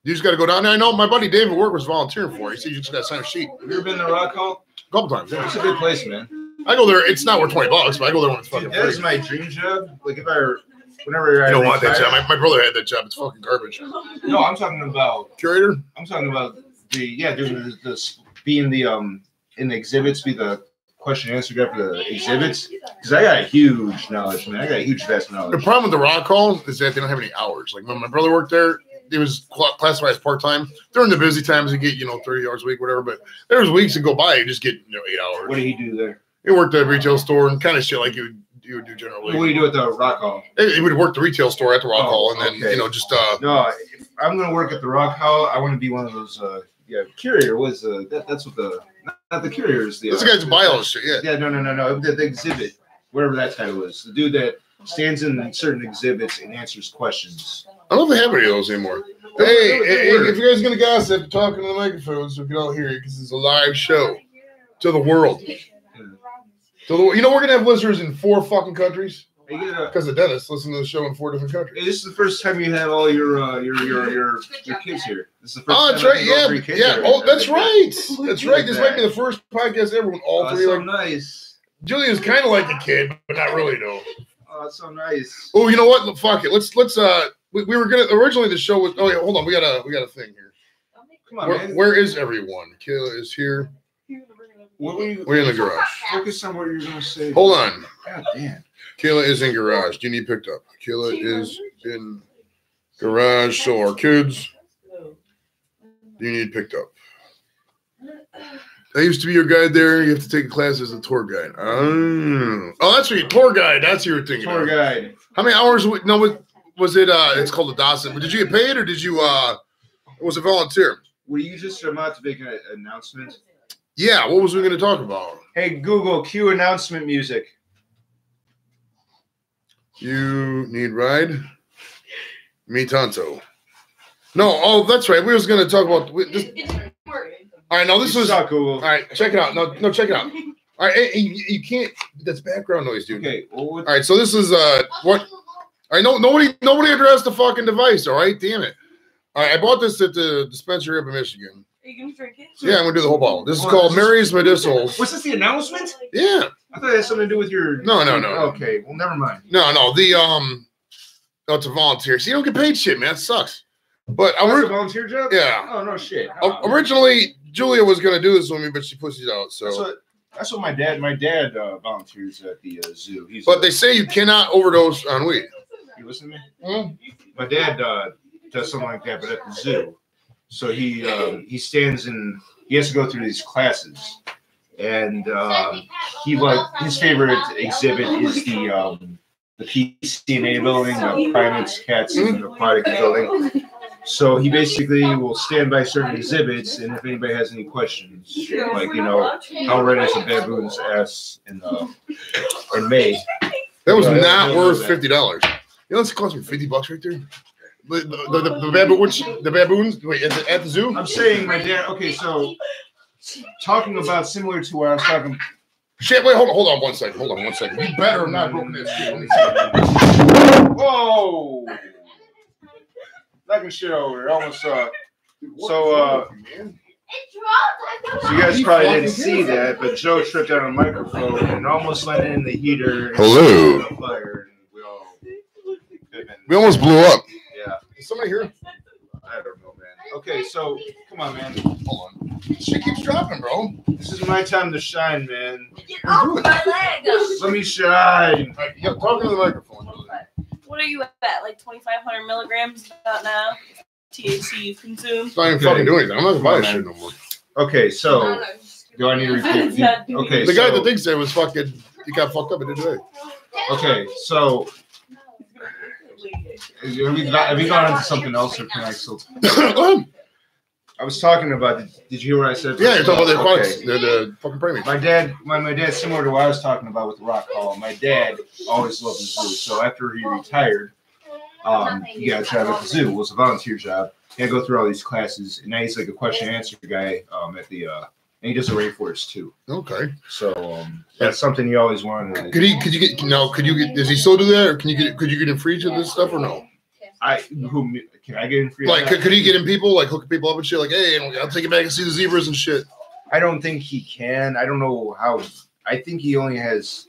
You just got to go down there. I know my buddy David Work was volunteering for. it. He said you just got to sign a sheet Have you ever been to Rock Hall? a couple times. It's a good place, man. I go there. It's not worth twenty bucks, but I go there when it's fucking that is free. my dream job. Like if I, were- whenever I You don't want that job. My, my brother had that job. It's fucking garbage. No, I'm talking about. Curator. I'm talking about the yeah, doing the being the um in the exhibits, be the question and answer guy for the exhibits. Because I got a huge knowledge, man. I got a huge vast knowledge. The problem with the Rock Hall is that they don't have any hours. Like when my brother worked there, it was classified as part time. During the busy times, you get you know thirty hours a week, whatever. But there's weeks that go by, you just get you know eight hours. What did he do there? He worked at a retail store and kind of shit like you you would do generally. What do you do at the Rock Hall? He he would work the retail store at the Rock Oh, Hall, and then okay. you know just uh No, if I'm gonna work at the Rock Hall. I want to be one of those. uh Yeah, curator was uh that, that's what the not, the curator is the. this uh, guy's this shit. Yeah, Yeah, no, no, no, no. The, the exhibit, whatever that title is, the dude that stands in certain exhibits and answers questions. I don't know if they have any of those anymore. They Hey, hey, if you guys gonna gossip, talk into the microphone so we can all hear you because it's a live show to the world. To the, you know we're gonna have listeners in four fucking countries Hey, you get a- because of Dennis listen to the show in four different countries. hey, this is the first time you have all your uh, your your your your kids here. This is the first Oh, time that's right. think Yeah, kids yeah. are Oh, that's right. That's right. This Look might be the first podcast ever when all Oh, three that's so like nice. Julia's kind of like a kid, but not really though. Oh, that's so nice. Oh, you know what? Fuck it. Let's let's uh we, we were gonna originally the show was oh yeah, hold on, we got a we got a thing here. Come on, Where, man. where is everyone? Kayla is here. What were you? We're in the garage. Focus on what you're gonna say. Hold on. God damn. Kayla is in garage. Do you need picked up? Kayla is *sighs* in garage. So our kids, do you need picked up? I used to be your guide there. You have to take a class as a tour guide. Oh, oh that's your Tour guide. That's your thing. Tour guide. How many hours? w- No, was, was it? Uh, it's called a docent. But did you get paid or did you? uh Was it volunteer? Were you just about to make an announcement? Yeah. What was we going to talk about? Hey Google, cue announcement music. You need ride. Me tanto. No. Oh, that's right. We was going to talk about. we- This, all right. Now this You was. All suck, Google. right. Check it out. No, no. Check it out. All right. hey, you, you can't. That's background noise, dude. Okay. Well, what, All right. So this is uh what. All right. No. Nobody. Nobody addressed the fucking device. All right. Damn it. All right. I bought this at the dispensary up in Michigan. Are you gonna drink it? Yeah, I'm gonna do the whole bottle. This is Well, called this Mary's Medicinals. was this the announcement? Yeah. I thought it had something to do with your. No, no, no. Okay. Well, never mind. No, no. The um, oh, it's a volunteer. See, you don't get paid shit, man. It sucks. But Oh, that's a volunteer job. yeah, Oh no shit. O- originally Julia was gonna do this with me, but she pushed it out. That's So, what. That's what my dad. My dad uh, volunteers at the uh, zoo. He's. but they say you cannot overdose on weed. You listen to me? Hmm? My dad uh, does something like that, but at the zoo. So he um, he stands in. He has to go through these classes, and um, he like his favorite exhibit is the um, the PCNA building, the primates, cats, and aquatic building. So he basically will stand by certain exhibits, and if anybody has any questions, like you know, how red is a baboon's ass in uh, in May? That was not worth fifty dollars. You know, it's cost me fifty bucks right there. The the, the, the, baboon, which, the baboons. Wait, at the, at the zoo. I'm saying my dad. Okay, so talking about similar to what I was talking. Shit. Wait. Hold on. Hold on. One second. Hold on. One second. You better have not broken this shit. Let me see. Whoa! Knocking shit over. Almost. Uh, So, uh, so you guys probably didn't see that, but Joe tripped on a microphone and almost let in the heater. Hello. started Fire, and we all. We almost blew up. Yeah, Is somebody here? I don't know, man. Okay, so come on, man. Hold on. Shit keeps dropping, bro. This is my time to shine, man. Get off my leg. Let me shine. All right, yeah, talking to the microphone. What are you at? Like 2,500 milligrams about now? THC you've consumed? It's not even Okay. fucking doing anything. I'm not gonna buy that shit no more. Okay, so do I need to repeat? *laughs* Okay, The guy that thinks that was fucking, he got fucked up and did today. Okay, so have we, have we gone into something else, or can I still? Go ahead. I was talking about. Did, did you hear what I said? Yeah, you're talking about the Okay. aquatics. They're the fucking primates. My dad, my, my dad, similar to what I was talking about with the rock hall. My dad always loved the zoo. So after he retired, um, he got a job at the zoo. It was a volunteer job. He had to go through all these classes, and now he's like a question and answer guy um, at the. Uh, and he does a rainforest too. Okay. So um, that's something you always wanted. Could he? Could you get? No. Could you get? Does he still do that, or can you get? Could you get him free to this stuff, or no? I who can I get in free? Like, could, could he get in people, like hook people up and shit? Like, hey, I'll take you back and see the zebras and shit. I don't think he can. I don't know how. I think he only has.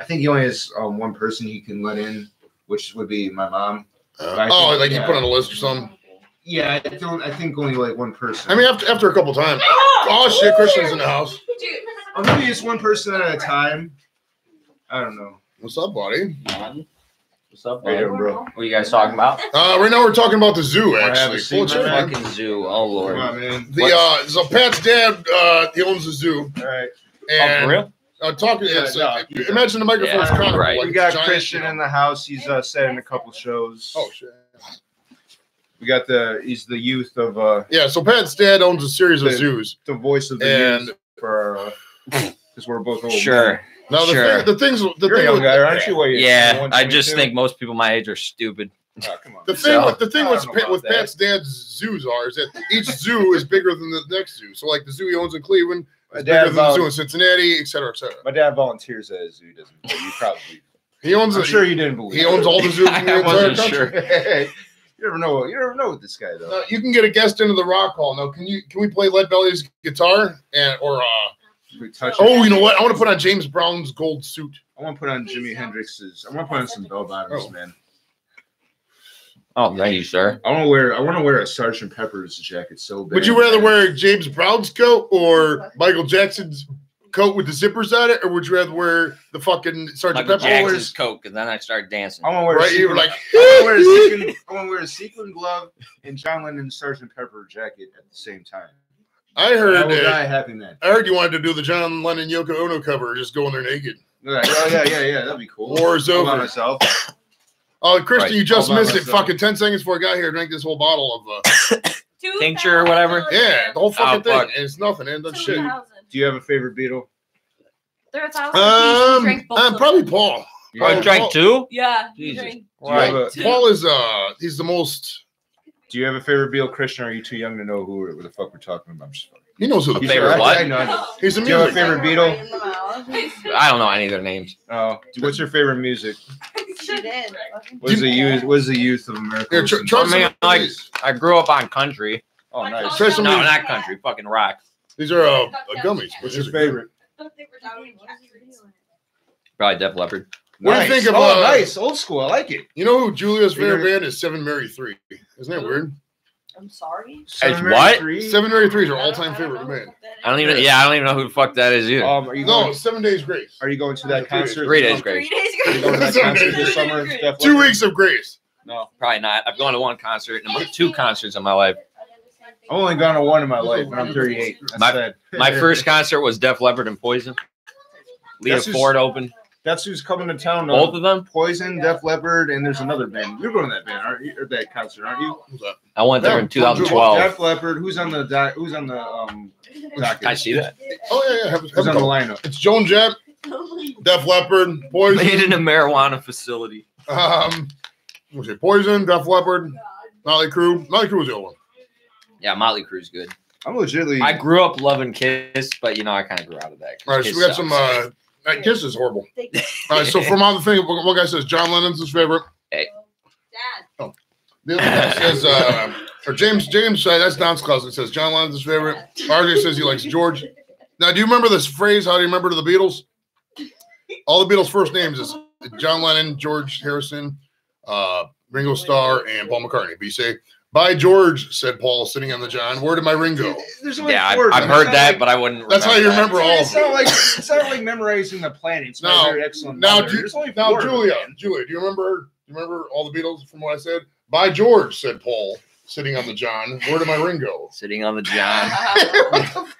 I think he only has um, one person he can let in, which would be my mom. Uh, oh, like you yeah. put on a list or something. Yeah, I don't. I think only like one person. I mean, after after a couple times. Oh shit, Christian's in the house. Dude, or maybe it's one person at a time. I don't know. What's up, buddy? What's up, How you bro? doing, bro? What are you guys talking about? Uh, right now we're talking about the zoo, actually. a seat, What's my your- Fucking zoo. Oh Come lord. on, man. The uh, so Pat's dad, uh, he owns the zoo, All right. and oh, for real? uh, talking. Yeah, it's, no, uh, imagine the microphone's Yeah, kind right. like we got Christian you in the house. He's uh, set in a couple shows. Oh shit. We got the. He's the youth of uh Yeah, so Pat's dad owns a series of zoos. the voice of the And- youth for because we're both old. men. Sure. Now the Sure. thing, the things, the You're a thing, young with, guy, aren't you? What, you're Yeah, I just think most people my age are stupid. Oh, come on. the thing, So- with, the thing with, don't Pat, about with that. Pat's dad's zoos are is that each zoo is bigger than the next zoo. So like the zoo he owns in Cleveland My is bigger dad, than the zoo in Cincinnati, et cetera, et cetera. my dad volunteers at a zoo. Doesn't he? you probably? He owns. I'm a- sure you didn't believe. he owns all the zoos in the *laughs* entire country. sure. *laughs* Hey, you never know. You never know with this guy though. Uh, you can get a guest into the rock hall. Now, can you can we play Lead Belly's guitar and or uh We touch it. oh you know what I want to put on James Brown's gold suit. I want to put on Jimi Hendrix's. I want to put on some bell bottoms, Oh. man. Oh, thank you, sir. I want to wear. I want to wear a Sergeant Pepper's jacket so bad. Would you rather wear James Brown's coat or Michael Jackson's coat with the zippers on it, or would you rather wear the fucking Sergeant Michael Pepper? Jackson's coke, and then I start dancing. I want to wear. Right, a you were sequin, like, I want to wear a *laughs* sequin wear a sequin glove and John Lennon's Sergeant Pepper jacket at the same time. I I heard will uh, die happy man. I heard you wanted to do the John Lennon Yoko Ono cover, just go in there naked. Yeah, oh, yeah, yeah, yeah. That'd be cool. War's All by over. myself. Oh, Christian, Right, you just all missed it. myself. Fucking ten seconds before I got here, drank this whole bottle of uh, Tincture or whatever? yeah, the whole fucking Oh, thing. fuck. It's nothing, and that's shit. Do you have a favorite Beatle? There are a thousand Um, drank both I'm of probably them. Paul. You Probably I drank Paul- two. Yeah. Jesus. drank- Do a Paul is uh, he's the most. Do you have a favorite Beatle Christian? Or are you too young to know who what the fuck we're talking about? I'm just fucking. He knows who A he's favorite a- what? I know. He's a Do you have a favorite Beatle? I don't know any of their names. Oh, what's your favorite music? She did. What is the youth? What is the youth of America? Here, tr- listen try to? I mean, like- I grew up on country. oh, nice. Try some No, of these. not country. Fucking rock. These are uh, uh, gummies. What's your favorite? Probably Def Leppard. What do you think of, Oh, uh, nice, old school. I like it. You know who Julia's favorite band is? Seven Mary Three. Isn't that weird? I'm sorry. Seven what? Mary Three? Seven Mary Three is our all-time favorite band. I don't even. Yeah, I don't even know who the fuck that is either. Um, are you No, going? Seven Days Grace. Are you going to that Three days. concert? Three days grace. Three days Are you going to that *laughs* Seven days this summer? Two weeks of grace. No, Probably not. I've gone to one concert and two concerts in my life. I've only gone to one in my life, and I'm 38. That's My- My *laughs* first concert was Def Leppard and Poison. Lita Guess who's- Ford opened. That's who's coming to town. Both of them. Poison, Def Leppard, and there's another band. You're going to that band, aren't you? Or that concert, aren't you? I went there in 2012. Def Leppard. Who's on the doc, Who's on the um? docket? I see that. Oh yeah, yeah. Have, have Who's a on the couple. lineup? It's Joan Jett, Def Leppard, Poison. Made Poison. in a marijuana facility. Um, what's it? Poison, Def Leppard, Motley Crue. Motley Crue was the other one. Yeah, Motley Crue's good. I'm legitly. I grew up loving Kiss, but you know I kind of grew out of that. 'cause All right, so we got sucks. some. uh that Kiss is horrible. *laughs* All right, so from all the thing, one one guy says John Lennon's his favorite. Dad. The other guy says, uh, or James James uh, that's Don's cousin says John Lennon's his favorite. RJ says he likes George. Now, do you remember this phrase? How do you remember the Beatles? All the Beatles' first names is John Lennon, George Harrison, uh, Ringo Starr, and Paul McCartney. But you say, "By George," said Paul, sitting on the John. Where did my ring go? There's only Yeah, I've. I've heard that, like- but I wouldn't. That's how you that. remember all of It's not like it's not like memorizing the planets. Now- excellent. Now. Ju- now, four Julia, man. Julia, do you remember? Do you remember all the Beatles from what I said? By George, said Paul, sitting on the John. Where did my ring go? *laughs* Sitting on the John.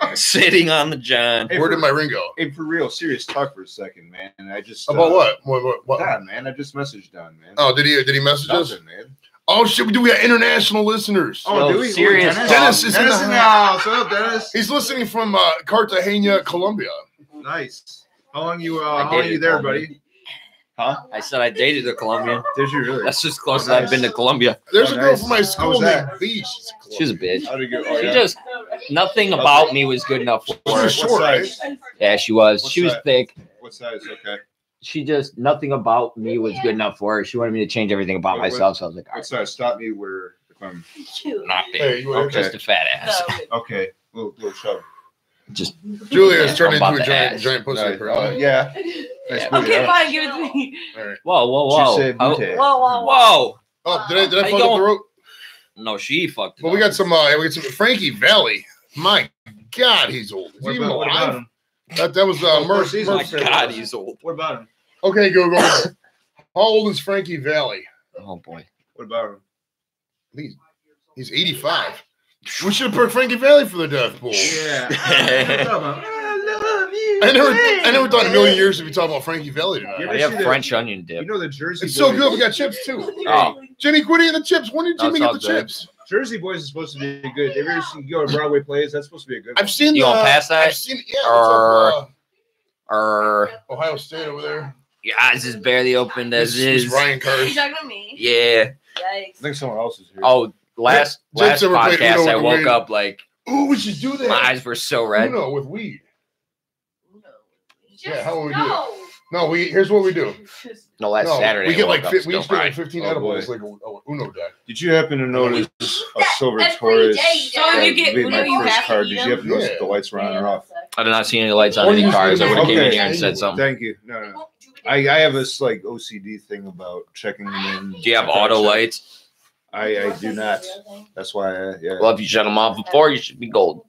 *laughs* *laughs* Sitting on the John. Hey, Where for, did my ring go? hey, for real, serious talk for a second, man. And I just About uh, what? What? What? what? Don, man. I just messaged Don, man. Oh, did he? Did he message us? Man. Oh shit! We do. We got international listeners. Oh, Yo, do we? serious Dennis, Dennis is in Dennis the in the house. What up, Dennis? He's listening from uh, Cartagena, Colombia. Nice. How long you? Uh, how long dated you there, Colombia. buddy? Huh? I said I dated a Colombian. Did you really? That's just close as I've been to Colombia. There's Oh, a girl nice. from my school was named that? B. She was a bitch. How'd it? Oh, She yeah. just nothing about me was good enough for She her. was short, right? Yeah, she was. What's She was that? thick. What size? Okay. She just nothing about me was good enough for her. She wanted me to change everything about What- myself. So I was like, all What right, size? Stop me where if I'm. *laughs* not big, Hey, Okay. just a fat ass. *laughs* Okay. Little, little shove. Just *laughs* Julia is turning into a giant, ask. giant pussy. Nice. Uh, yeah. Yeah. booty, Okay, huh? fine, give it to me. All right. whoa, whoa, She whoa, said Oh. Whoa, whoa, whoa. whoa. Oh, did I did I fuck up the going? road? No, she fucked. it Well, we up. got some. Uh, we got some Frankie Valli. My God, he's old. Is he What even about, what alive? About him? That that was uh, of course Murph. he's Oh my Murph- God, he's old. What about him? Okay, Google. *coughs* How old is Frankie Valli? Oh boy. What about him? He's he's 85. We should have put Frankie Valli for the death pool. Yeah. What's up, man? I love you. I never, I never thought in a million years if we talk about Frankie Valli tonight. You I have see the- French onion dip. You know the Jersey. It's so good. We got chips too. Oh. Jimmy, quit eating the chips. When did No, Jimmy it's get the good. chips? Jersey Boys is supposed to be good. Have you ever seen go to Broadway plays? That's supposed to be a good. I've one. seen You the. gonna pass that? I've seen. Yeah. Or- Or, Or uh, Ohio State over there. your eyes is barely opened as This is is. Ryan Are you talking to me? Yeah. I think someone else is here. Oh, last Jim last Zimmer played podcast, I woke Wayne. up like Ooh, we should do that. my eyes were so red. Uno with weed. Yeah, how would we do no. No, we. Here's what we do. *laughs* No, last no, Saturday we get like up fi- we still each get like fried. 15 Oh, edibles, boy. like oh, oh, a, a Uno deck. Did you happen to notice a silver that's Taurus? pretty. So if you get made Uno, my you first have to card. Did you happen to notice Yeah. the lights were on or off? I did not see any lights on Or any you cars. I would have came in here and said something. Thank you. No, no. I, I have this like OCD thing about checking them in. Do you have auto lights? I, I do not. That's why. I, yeah. Well, if you shut them off before, you should be gold.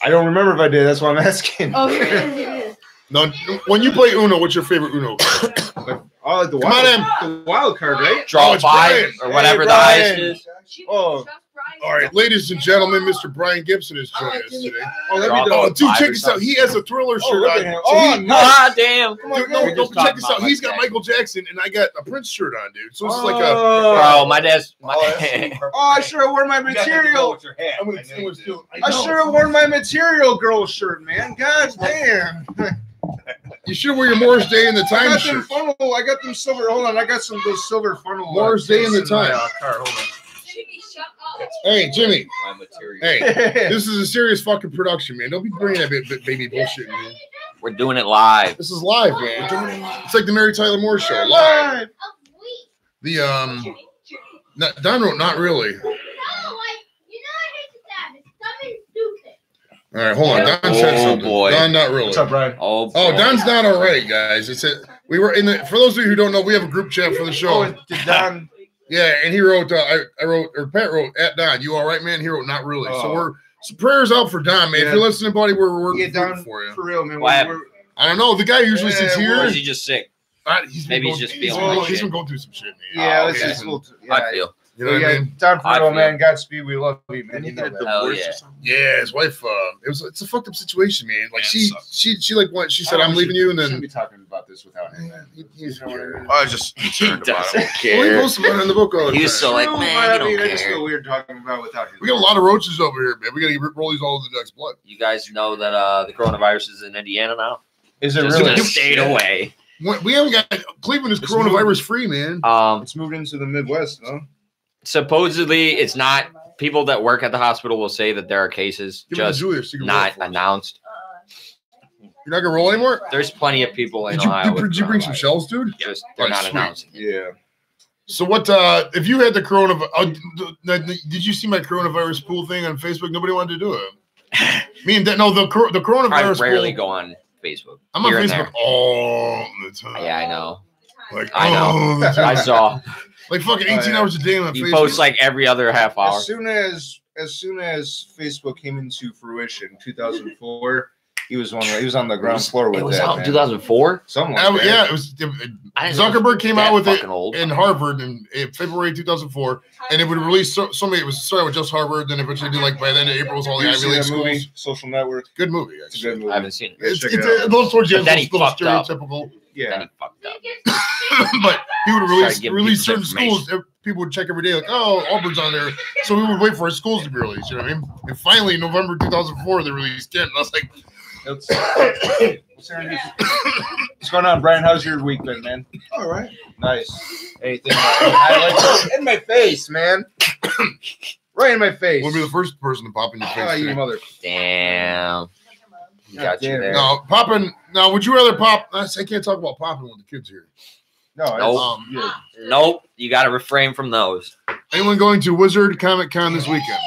I don't remember if I did. That's why I'm asking. Oh, *laughs* here it is. Here it is. No, when you play Uno, what's your favorite Uno? *coughs* card? oh, like the Come on wild, the wild card, right? Draw Oh, it's five Brian. or Hey, whatever the Brian. highest is. Oh. All right, ladies and gentlemen, Mr. Brian Gibson is joining us today. Oh, let Draw me do Oh, it. dude, Five check this out. He has a thriller Oh, shirt look on. at Oh, he- nice. Ah, damn. Come on, Dude, go. no, We no, just check talked this about out. He's got Mike Michael Jackson, and I got a Prince shirt on, dude. So this is like a. Oh. Bro, my dad's. My, Oh, I sure have worn my material. I'm gonna, I'm gonna steal. I know. should my material girl shirt, man. God damn. *laughs* You should wear your Morris Day in the I Time got them shirt. funnel. I got them silver. Hold on. I got some of those silver funnel. Morris Day in the case my, Time. uh, car. Hold Hey, Jimmy. Hey, *laughs* this is a serious fucking production, man. Don't be bringing that ba- ba- baby bullshit, man. We're doing it live. This is live, man. It live. It's like the Mary Tyler Moore show. Live. Live. The um, not, Don wrote not really. All right, hold on. Don said Oh, something. boy. Don, not really. What's up, Brian? Oh, Oh. Don's not all right, guys. It's a we were in the. For those of you who don't know, we have a group chat for the Oh, show. did Don? Yeah, and he wrote. Uh, I, I wrote, or Pat wrote at Don. You all right, man? He wrote not really. So Oh. we're so prayers out for Don, man. If you're listening, buddy, we're we're Yeah, Don. for you. For real, man. What We're- I don't know. The guy usually sits Yeah, here. Or is he just sick? Uh, he's been Maybe he's just he's feeling been- like he's shit. been going through some shit, man. yeah, Oh, let's okay. just. We'll, I feel. You know what I mean? Don I Farrell, feel- man, Godspeed, we love you, man. And You he know get a that. Hell divorce yeah. or something. Yeah, his wife. Uh, it was. It's a fucked up situation, man. Like Yeah, she, it sucks. she, she like went. She said, "I'm leaving you," and we then shouldn't be talking about this without him, man. He- he's You know what I mean? I was just concerned about Doesn't it. Well, he care. posts about it in the book all the He was time. so like, True, man, but you I don't mean, I just care. feel weird talking about without him. We got a lot of roaches over here, man. We got to roll these all in the next blood. You guys know that uh, the coronavirus is in Indiana now. Is it Just really? gonna stayed away. We we haven't got Cleveland is It's coronavirus free, man. Um, It's moved into the Midwest, no? Supposedly it's not. People that work at the hospital will say that there are cases Give just Julia. so not roll for us. announced. You're not gonna roll anymore. There's plenty of people in Did you, Ohio. did, did you bring some shells, dude? Just they're Oh, not sweet. announcing. Yeah. So what? uh If you had the coronavirus, uh, d- d- did you see my coronavirus pool thing on Facebook? Nobody wanted to do it. *laughs* Me and Dan- no, the cor- the I coronavirus. rarely pool, go on Facebook. I'm on Facebook all the time. Yeah, I know. Like I know. all the time. I saw *laughs* like fucking 18 Oh, yeah. hours a day on you Facebook. post like every other half hour. As soon as as soon as Facebook came into fruition, 2004, he was on he was on the ground floor with It was that. out in 2004. Something like that. yeah, it was. it- I didn't know it Zuckerberg came out with it old. in Harvard in, in February 2004, and it would release so, so many. It was started with just Harvard, then eventually did like by the end of April, it was all the Ivy League schools. movie, Social Network. Good movie, It's a good movie. I haven't seen it. Yeah, It's, check it's it a little towards the end, then he a up. Stereotypical. Then Yeah. he fucked up. *laughs* but he would release release certain schools. People would check every day, like, oh, Auburn's on there. So we would wait for his schools to be released. You know what I mean? And finally, in November 2004, they released it. And I was like, Let's, let's introduce- What's going on, Brian? How's your week been, man? All right. Nice. Anything? highlights? *coughs* in my face, man. *coughs* right in my face. we'll be the first person to pop in your face. Ah, you mother. Damn. You God got you there. Now, popping. Now, would you rather pop? I can't talk about popping with the kids here. No, it's, Nope. Um, yeah. Nope. You got to refrain from those. Anyone going to Wizard Comic Con this weekend?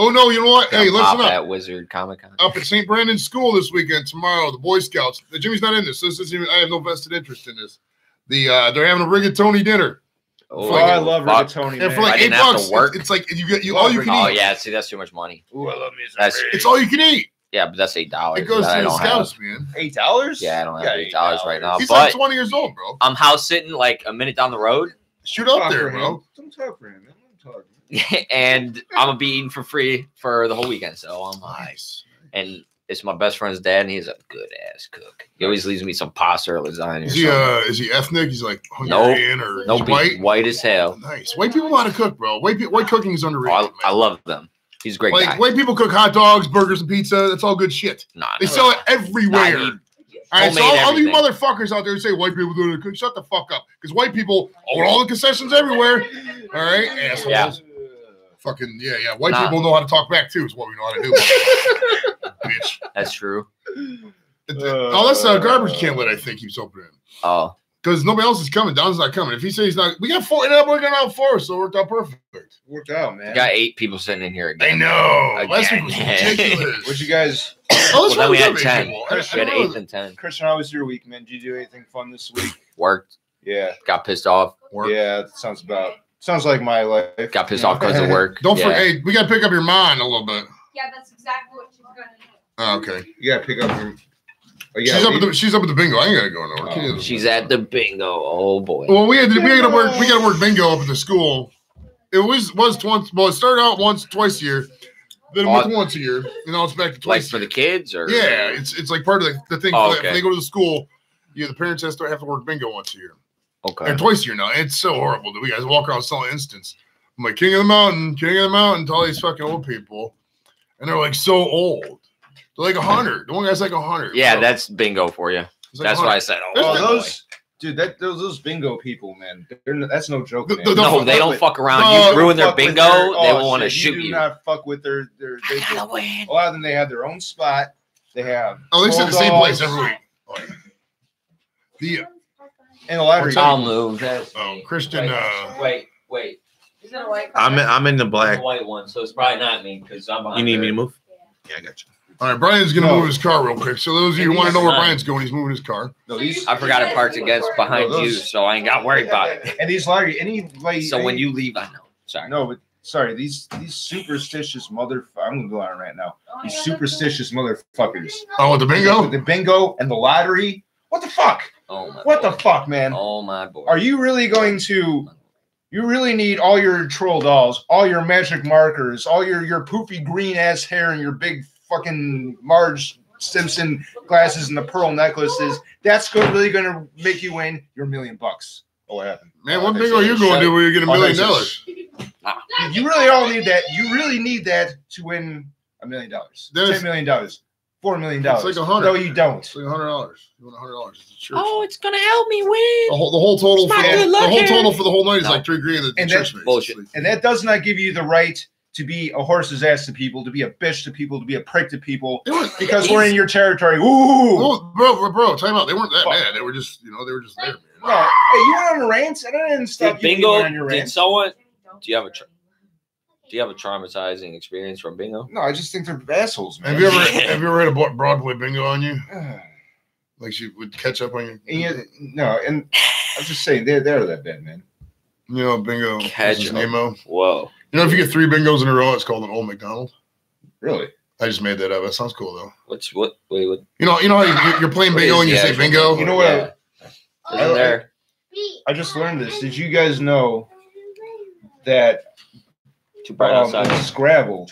Oh no! You know what? Hey, listen up. at Wizard Comic Con. Up at St. Brendan's School this weekend, tomorrow, the Boy Scouts. The Jimmy's not in this. So this isn't even, I have no vested interest in this. The uh they're having a rigatoni dinner. Oh, I love fuck. rigatoni. And for like I eight didn't have to bucks, work. it's like you get you all you can Oh eat. yeah, see that's too much money. Ooh, I love me some rigatoni. It's all you can eat. Yeah, but that's eight dollars. It goes to the don't have. scouts, man. eight dollars. Yeah, I don't have eight dollars right now. He's like 20 years old, bro. I'm house sitting like a minute down the road, Shoot up there, bro. Don't talk for him, man. Don't talk. *laughs* and I'm gonna be eating for free for the whole weekend. So I'm like, Nice. and it's my best friend's dad, and he's a good ass cook. He always leaves me some pasta or lasagna. Or Is he something. uh is he ethnic? He's like Hungarian or Nope, he's he's white. white as hell. Nice. White people know how to cook, bro. White white cooking is Oh, underrated. I, man. I love them. He's a great like guy. white people cook hot dogs, burgers, and pizza. That's all good shit. Nah, They nah. sell it everywhere. he- all right, so all, all you motherfuckers out there who say white people do it, cook, shut the fuck up. Because white people own all the concessions everywhere. All right, assholes. Yeah. Fucking yeah, yeah. White Nah. people know how to talk back too. Is what we know how to do. *laughs* Bitch. That's true. oh, that's a garbage can lid. I think keeps opening Oh, because nobody else is coming. Don's not coming. If he says he's not, we got four. And we're going out four, so it worked out perfect. Worked out, man. we got eight people sitting in here I again. know. Last week was Again. ridiculous. What'd you guys? *coughs* Oh, Well, this then we had ten. people. We I- I had don't eight and ten. Christian, how was your week, man? Did you do anything fun this week? Worked. Yeah. Got pissed off. Work. Yeah, that sounds about sounds like my life. Got pissed off because of work. Don't yeah. forget. Hey, we got to pick up your mind a little bit. Yeah, that's exactly what she's gonna do. Oh, okay. You gotta pick up your. Yeah, she's up at the she's up at the bingo. I ain't gotta go nowhere. Oh, She's at the bingo. Oh boy. Well, we had to, we had to work. We got to work bingo up at the school. It was was once. Well, it started out once, twice a year. Then it went to once a year, and now it's back to Like twice. for the kids or yeah, it's it's like part of the, the thing. Oh, When okay. they go to the school, yeah, the parents has to have to work bingo once a year okay. and twice a year now. It's so horrible that we guys walk around selling instants. I'm like king of the mountain, king of the mountain to all these fucking old people, and they're like so old. They're like a hundred. The one guy's like a hundred. Yeah, So, that's bingo for you. like That's 100. why I said, oh, Oh, those dude, that those those bingo people, man. They're, that's no joke, man. the- the- No, they don't with- fuck around. No, you ruin their bingo, their- they oh, will want to shit, shoot do you. not fuck with their their. They, I gotta win. a lot of them they have their own spot. They have. Oh, they sit the same place every week. Oh, yeah. The And a lottery. I'll move. That's um, Christian. Uh, wait, wait. Is it a white I'm in, I'm in the black. the white one, so it's probably not me because I'm behind You need her. me to move? Yeah, I got you. All right, Brian's gonna No. move his car real quick. So those of you who want to know where Nice. Brian's going, he's moving his car. No, these I forgot it parked against behind No, you, so I ain't got worried about it. and these lottery any like. So when you leave, I know. Sorry. no, but sorry, these these superstitious mother. I'm gonna go on right now. Oh, these superstitious motherfuckers. Oh, with the bingo. The bingo and the lottery. What the fuck? Oh my. What the boy. fuck, man? Oh my boy. Are you really going to You really need all your troll dolls, all your magic markers, all your your poofy green ass hair, and your big fucking Marge Simpson glasses and the pearl necklaces. That's go- really going to make you win your million bucks. Oh, what happened? Man, what oh, bingo are you going to do where you get a million oh, dollars? You really all need that. You really need that to win a million dollars, There's- ten million dollars, four million dollars. It's dollars. like a hundred. No, you don't. It's like a hundred dollars. You want a hundred dollars? It's a church. Oh, it's gonna help me win. The whole, the whole total for the, the whole total for the whole night is No. like three grand. And that's bullshit. It's And that does not give you the right to be a horse's ass to people, to be a bitch to people, to be a prick to people, They weren't, because we're in your territory. Ooh. oh, bro, bro, bro, time out. They weren't that Fuck. bad. They were just, you know, they were just there, man. No, hey, you went on a rant. I didn't stop Did you. bingo? on your Did rant. someone? Do you have a? Tra- do you have a traumatizing experience from bingo? No, I just think they're assholes, man. Have you ever, *laughs* have you ever had a Broadway bingo on you? *sighs* Like she would catch up on you? yet, no, and I'm just saying they're they're that bad, man. You know, bingo. Catch Catch up. Nemo. Whoa. You know, if you get three bingos in a row, it's called an old McDonald. Really? I just made that up. That sounds cool though. What's what? Wait, what? You know, you know how you, you're playing bingo is and you the say bingo. You know what? Yeah. Isn't there? I just learned this. Did you guys know that Too bright um, outside. Scrabble,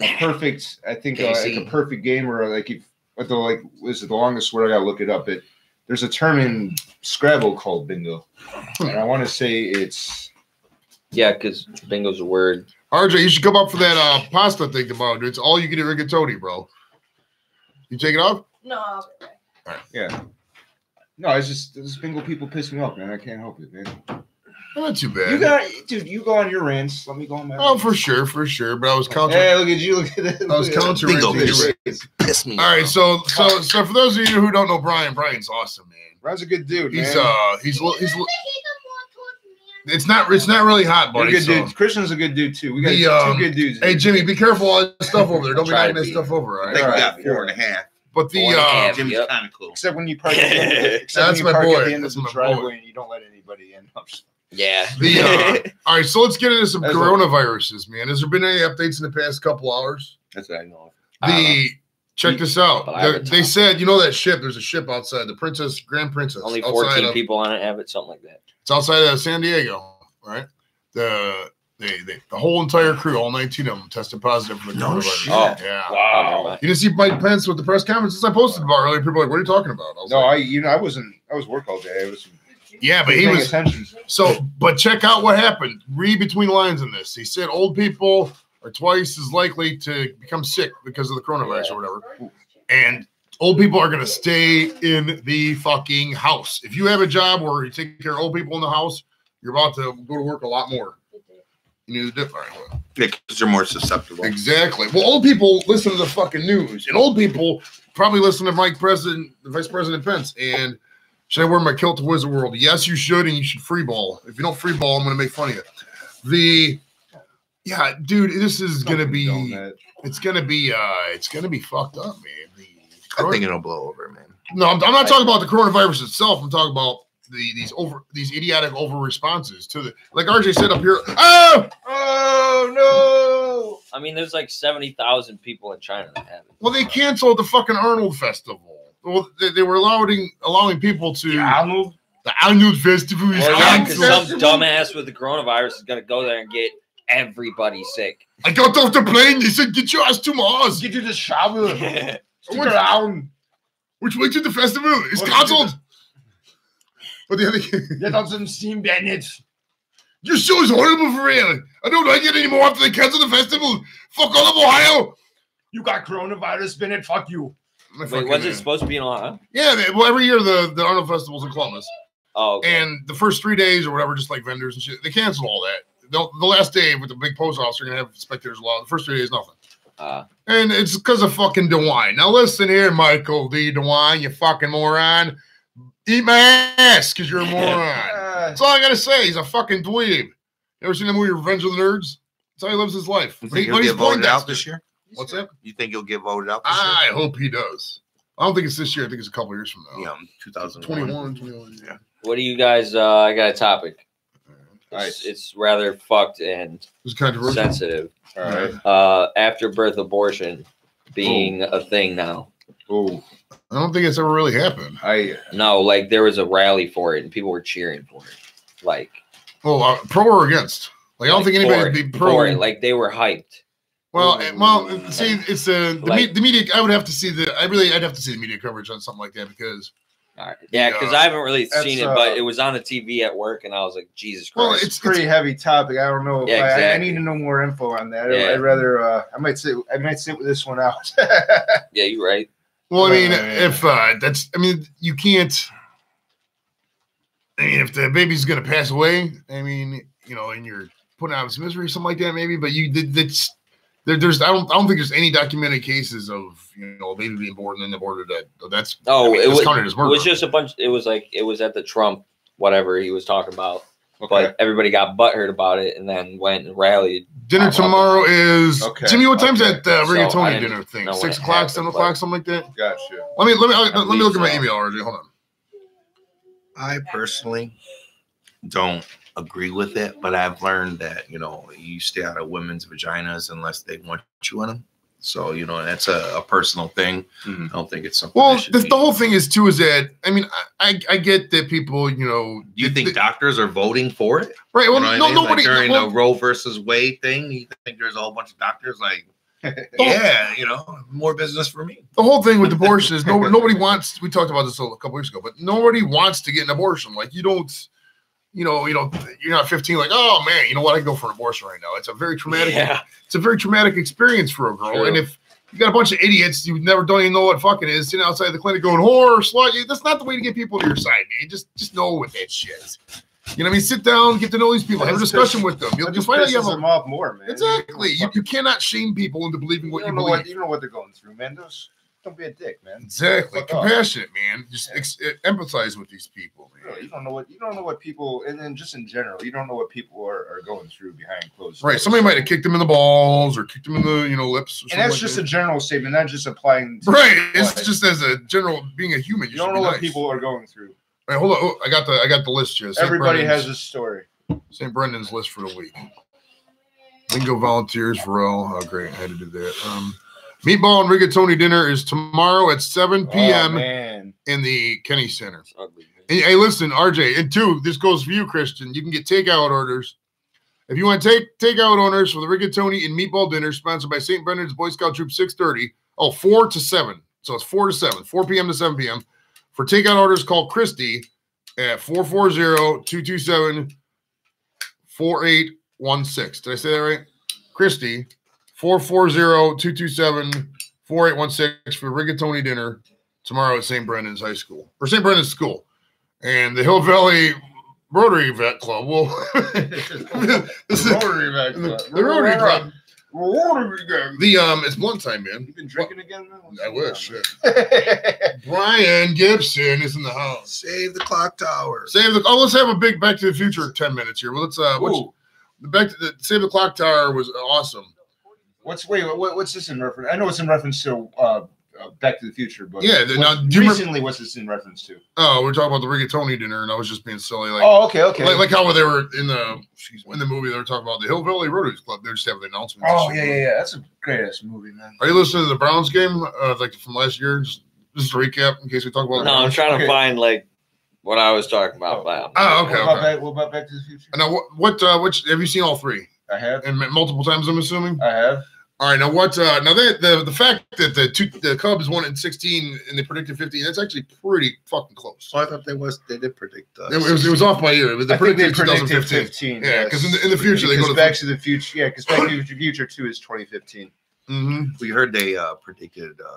a perfect, I think, uh, like a perfect game, or like if what the like was it the longest word? I gotta look it up. It there's a term in Scrabble called bingo, and I want to say it's Yeah, because bingo's a word. RJ, you should come up for that uh, pasta thing tomorrow, dude. It's all you can eat rigatoni, bro. You take it off? No, I'll be back. yeah. No, it's just this bingo people piss me off, man. I can't help it, man. Not too bad. You got, dude. You go on your rants. Let me go on my. oh, rants. for sure, for sure. But I was counting. Hey, look at you! Look at that! I was look at that. counting. Bingo right piss. there. Piss me. All right, off. so so so for those of you who don't know Brian, Brian's awesome, man. Brian's a good dude, He's man. uh he's li- he's li- it's not it's not really hot, You're buddy. good so- dude. Christian's a good dude too. We got The, two um, good dudes. Hey Jimmy, be careful all this stuff over there. Don't be Try knocking to that stuff over, all I right? think we Alright. got four and a half. But the Four and a uh half. Jimmy's Yep. kind of cool. Except when you *laughs* park at the end, except That's when you my park boy. at the end That's of the driveway boy. and you don't let anybody in. *laughs* Yeah. the uh *laughs* all right, so let's get into some That's coronaviruses, man. Has there been any updates in the past couple hours? That's what I know. I The check this out. But I have The- a they said, you know that ship, there's a ship outside, the Princess Grand Princess. Only 14 of- people on it have it, something like that. It's outside of San Diego, right? The they, they the whole entire crew, all 19 of them, tested positive for the No coronavirus. shit. Oh. Yeah. Never mind. You didn't see Mike Pence with the press conferences I posted about earlier. People were like, "What are you talking about?" I was No, I you know I wasn't. I was work all day. I was yeah, but he was attention. so. But check out what happened. Read between lines in this. He said old people are twice as likely to become sick because of the coronavirus or whatever, and old people are going to stay in the fucking house. If you have a job where you take care of old people in the house, you're about to go to work a lot more. You need to dip. All right, well. Yeah, because they're more susceptible. Exactly. Well, old people listen to the fucking news, and old people probably listen to Mike President, the Vice President Pence. And should I wear my kilt to Wizard World? Yes, you should, and you should free ball. If you don't free ball, I'm going to make fun of you. The yeah, dude, this is going to be it's going to be uh it's going to be fucked up, man. The I think it'll blow over, man. no, I'm, I'm not talking about the coronavirus itself. I'm talking about the these over these idiotic over responses to the like RJ said up here. Oh, oh no. I mean, there's like 70,000 people in China that have it. Well, they canceled the fucking Arnold Festival. Well, they, they were allowing allowing people to Arnold. the Arnold Festival. is Well, yeah, 'cause canceled. some dumbass with the coronavirus is going to go there and get everybody sick. I got off the plane. They said, "Get your ass to Mars." Get you the shovel. *laughs* I Stick went- around. Which way to the festival? It's What- canceled. But the other Get on some steam bandits. your show is horrible for real. I don't like it anymore after they canceled the festival. Fuck all of Ohio. You got coronavirus, Bennett. Fuck you. My Wait, was uh, it supposed to be in Ohio? Yeah, they, well, every year the, the Arnold Festival's in Columbus. Oh, okay. And the first three days or whatever, just like vendors and shit, they canceled all that. The, the last day with the big post office, you're gonna have spectators allowed. The first three days, nothing. Uh, And it's because of fucking DeWine. Now listen here, Michael D. DeWine, you fucking moron. Eat my ass because you're a moron. Uh, That's all I gotta say. He's a fucking dweeb. You ever seen the movie Revenge of the Nerds? That's how he lives his life. You think he- he'll but get voted out this year? What's that? You think he'll get voted out this I hope he does. I don't think it's this year. I think it's a couple years from now. Yeah, 2021. 21, 21. Yeah. what do you guys? Uh, I got a topic. Nice. It's, it's rather fucked and It's controversial. sensitive. all right. Uh, after birth abortion being a thing now. Oh, I don't think it's ever really happened. I No, like there was a rally for it and people were cheering for it. Like Well, uh, pro or against? Like I don't think anybody'd be pro. for it, Like they were hyped. Well, eh, well, see, it's uh, the, Like- me- the media. I would have to see the. I really, I'd have to see the media coverage on something like that because. All right. Yeah, because Yeah. I haven't really seen it, uh, but it was on the TV at work, and I was like, Jesus Christ. Well, It's it's a pretty heavy topic. I don't know. If Yeah, I- I, I need to know more info on that. Yeah. I'd rather. Uh, I might sit. I might sit with this one out. *laughs* yeah, you're right. Well, I mean, Uh, if uh, that's, I mean, you can't. I mean, if the baby's gonna pass away, I mean, you know, and you're putting out some misery, something like that, maybe. But you, did that- that's there, there's, I don't, I don't think there's any documented cases of you know a baby being born and then aborted. That that's Oh, I mean, it that's was, counted it was just a bunch. It was like it was at the Trump whatever he was talking about, okay. but everybody got butthurt about it, and then went and rallied. dinner I love tomorrow is Okay, Jimmy. What time's okay. that uh, So, I rigatoni didn't dinner thing? Six o'clock, seven o'clock, something like that. Gotcha. Let me let me let me believe look at my email, RJ. Hold on. I personally don't agree with it, but I've learned that you know you stay out of women's vaginas unless they want you in them. So you know that's a, a personal thing. Mhm. I don't think it's something. Well, the, the whole thing is too is that I mean I I, I get that people you know Do you they- think they- doctors are voting for it? right? Well, you know no, I mean? Like nobody. during well, the Roe versus Wade thing, you think there's a whole bunch of doctors like, *laughs* yeah, you know, more business for me. the whole thing with abortion is nobody *laughs* nobody wants. We talked about this a couple weeks ago, but nobody wants to get an abortion. Like you don't. You know, you know, you're not 15. Like, oh man, you know what? I can go for an abortion right now. It's a very traumatic. Yeah, It's a very traumatic experience for a girl. True. And if you got a bunch of idiots you never don't even know what fucking is sitting outside the clinic going whore slut, that's not the way to get people to your side, man. Just just know what that shit is. You know what I mean? Sit down, get to know these people, have a discussion with them. You'll, find out you have them a, off more, man. exactly. You, you cannot shame people into believing what you, believe. what you know what they're going through, man. Just don't be a dick, man. exactly. Fuck off. Compassionate, man. Just Yeah. ex- uh, empathize with these people, man. you don't know what you don't know what people, and then just in general, you don't know what people are, are going through behind closed. doors. Right. Somebody might have kicked them in the balls or kicked them in the you know lips. Or and that's something just like a general statement, not just applying. Right. It's just as a general being a human. You don't know what people are going through. Right, hold on. Oh, I got the I got the list here. St. Everybody Brendan's- has a story. St. Brendan's list for the week. Bingo volunteers for all. Oh, great. I had to do that. Um, meatball and rigatoni dinner is tomorrow at 7 Oh, p.m. man. in the Kenny Center. Ugly. And, hey, listen, RJ, and two, this goes for you, Christian. You can get takeout orders. If you want to take takeout orders for the rigatoni and meatball dinner sponsored by St. Brendan's Boy Scout Troop 630, oh, 4 to 7. So it's 4 to 7, 4 p.m. to 7 p.m. For takeout orders, call Christy at 440-227-4816. Did I say that right? Christy, 440-227-4816 for rigatoni dinner tomorrow at St. Brendan's High School or St. Brendan's School. And the Hill Valley Rotary Vet Club will *laughs* this is- Rotary back the, the Rotary Club. The um it's blunt time, man. You've been drinking again? man? I wish. *laughs* Brian Gibson is in the house. Save the clock tower. Save the oh, let's have a big Back to the Future 10 minutes here. Well, let's uh the back to the Save the Clock Tower was awesome. What's wait? What, what's this in reference? I know it's in reference to uh, uh, Back to the Future, but Yeah, the- what- now, do remember- recently, what's this in reference to? Oh, we're talking about the rigatoni dinner, and I was just being silly. Like oh, okay, okay. like, like how they were in the in the movie they were talking about the Hill Valley Rotary Club. They're just having the announcements. oh yeah, yeah, yeah. That's a great ass movie, man. Are you listening to the Browns game? Uh, like from last year? Just, just a recap in case we talk about. No, I'm trying Okay. to find like what I was talking about. Oh. Wow. Oh, okay, What about, okay. Back, what about Back to the Future? And now what? What? Uh, which have you seen all three I have. and multiple times? I'm assuming. I have. All right. Now what? Uh, now that the the fact that the two the Cubs won in 16 and they predicted 15, that's actually pretty fucking close. So I thought they was they did predict. Uh, It, was, it was off by year. It was the I think they predicted predicted 2015. 15. Yeah, 'cause in the- in the future they go Because to Back to the Future. Yeah, because Back to the Future Two is 2015. hmm we heard they uh, predicted. Uh,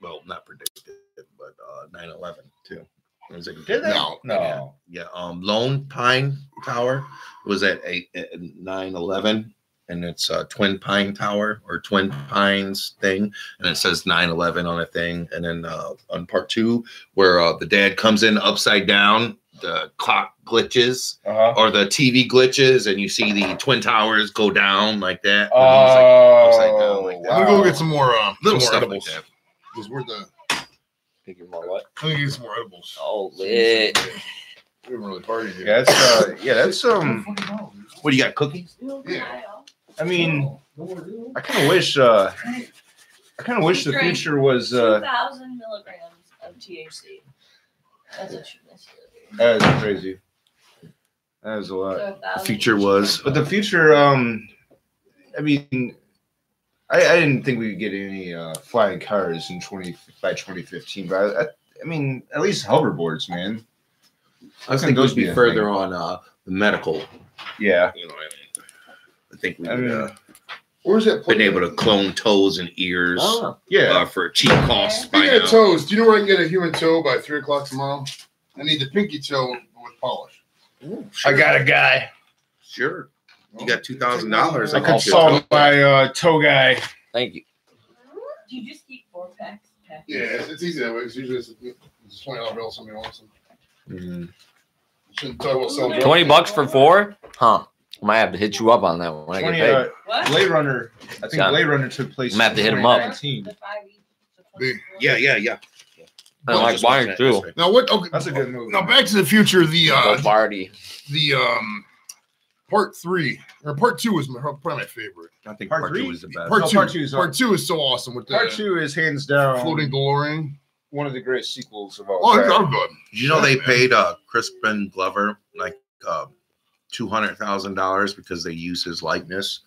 well, not predicted, but uh, 9/11 too. It was like, Did they? No, No. Yeah, um, Lone Pine Tower was at eight at 9/11, and it's uh, Twin Pine Tower or Twin Pines thing, and it says 9/11 on a thing. And then uh, on part two, where uh, the dad comes in upside down, the clock glitches Uh huh. or the TV glitches, and you see the twin towers go down like that. and it's like Oh, upside down like that. I'm gonna go get some more um, little some more stuff like edibles. that. Because we're the Think you're more what? I'm gonna get some more edibles. Oh, lit. We haven't really partied yet. Yeah, that's uh, yeah, that's um. What do you got? Cookies? Yeah. I mean, I kind of wish uh, I kind of wish the Drink. future was uh. 2,000 milligrams of THC. That's what you missed. That is crazy. That was a lot. So a The future was But the future, um, I mean, I, I didn't think we would get any uh, flying cars in twenty by twenty fifteen, but I, I, I mean, at least hoverboards, man. I think those those be be further thing. on uh the medical. Yeah, You know, what I mean, I think we've uh, Where's that? been able to clone toes and ears Oh, yeah. uh, for cheap costs by Speaking of now. toes, do you know where I can get a human toe by three o'clock tomorrow? I need the pinky toe with polish. Ooh, I got a guy. sure. You got two thousand dollars. I consult my uh, toe guy. thank you. Do you just keep four packs? packs? Yeah, it's, it's easy that way. It's usually it's, it's twenty dollar bill. Somebody wants them. Mm. Shouldn't talk about selling. Twenty bucks for four? Huh. I might have to hit you up on that when I get 20, paid. uh, What? Blade Runner. I think Sound- Blade Runner took place. I'm gonna have to hit him up. 2019. The five The- Yeah, yeah, yeah. I like Just watch mine that too. this way. Now what? Okay, That's a good movie. Now Back to the Future, the uh, party. the um, part three or part two was my, probably my favorite. I think Part part, two was the best. Part No, two, part two is part two is so awesome with the Part two is hands down floating DeLorean. one of the greatest sequels of all Oh, time. it's all good. Did you know they man. paid uh Crispin Glover like uh two hundred thousand dollars because they use his likeness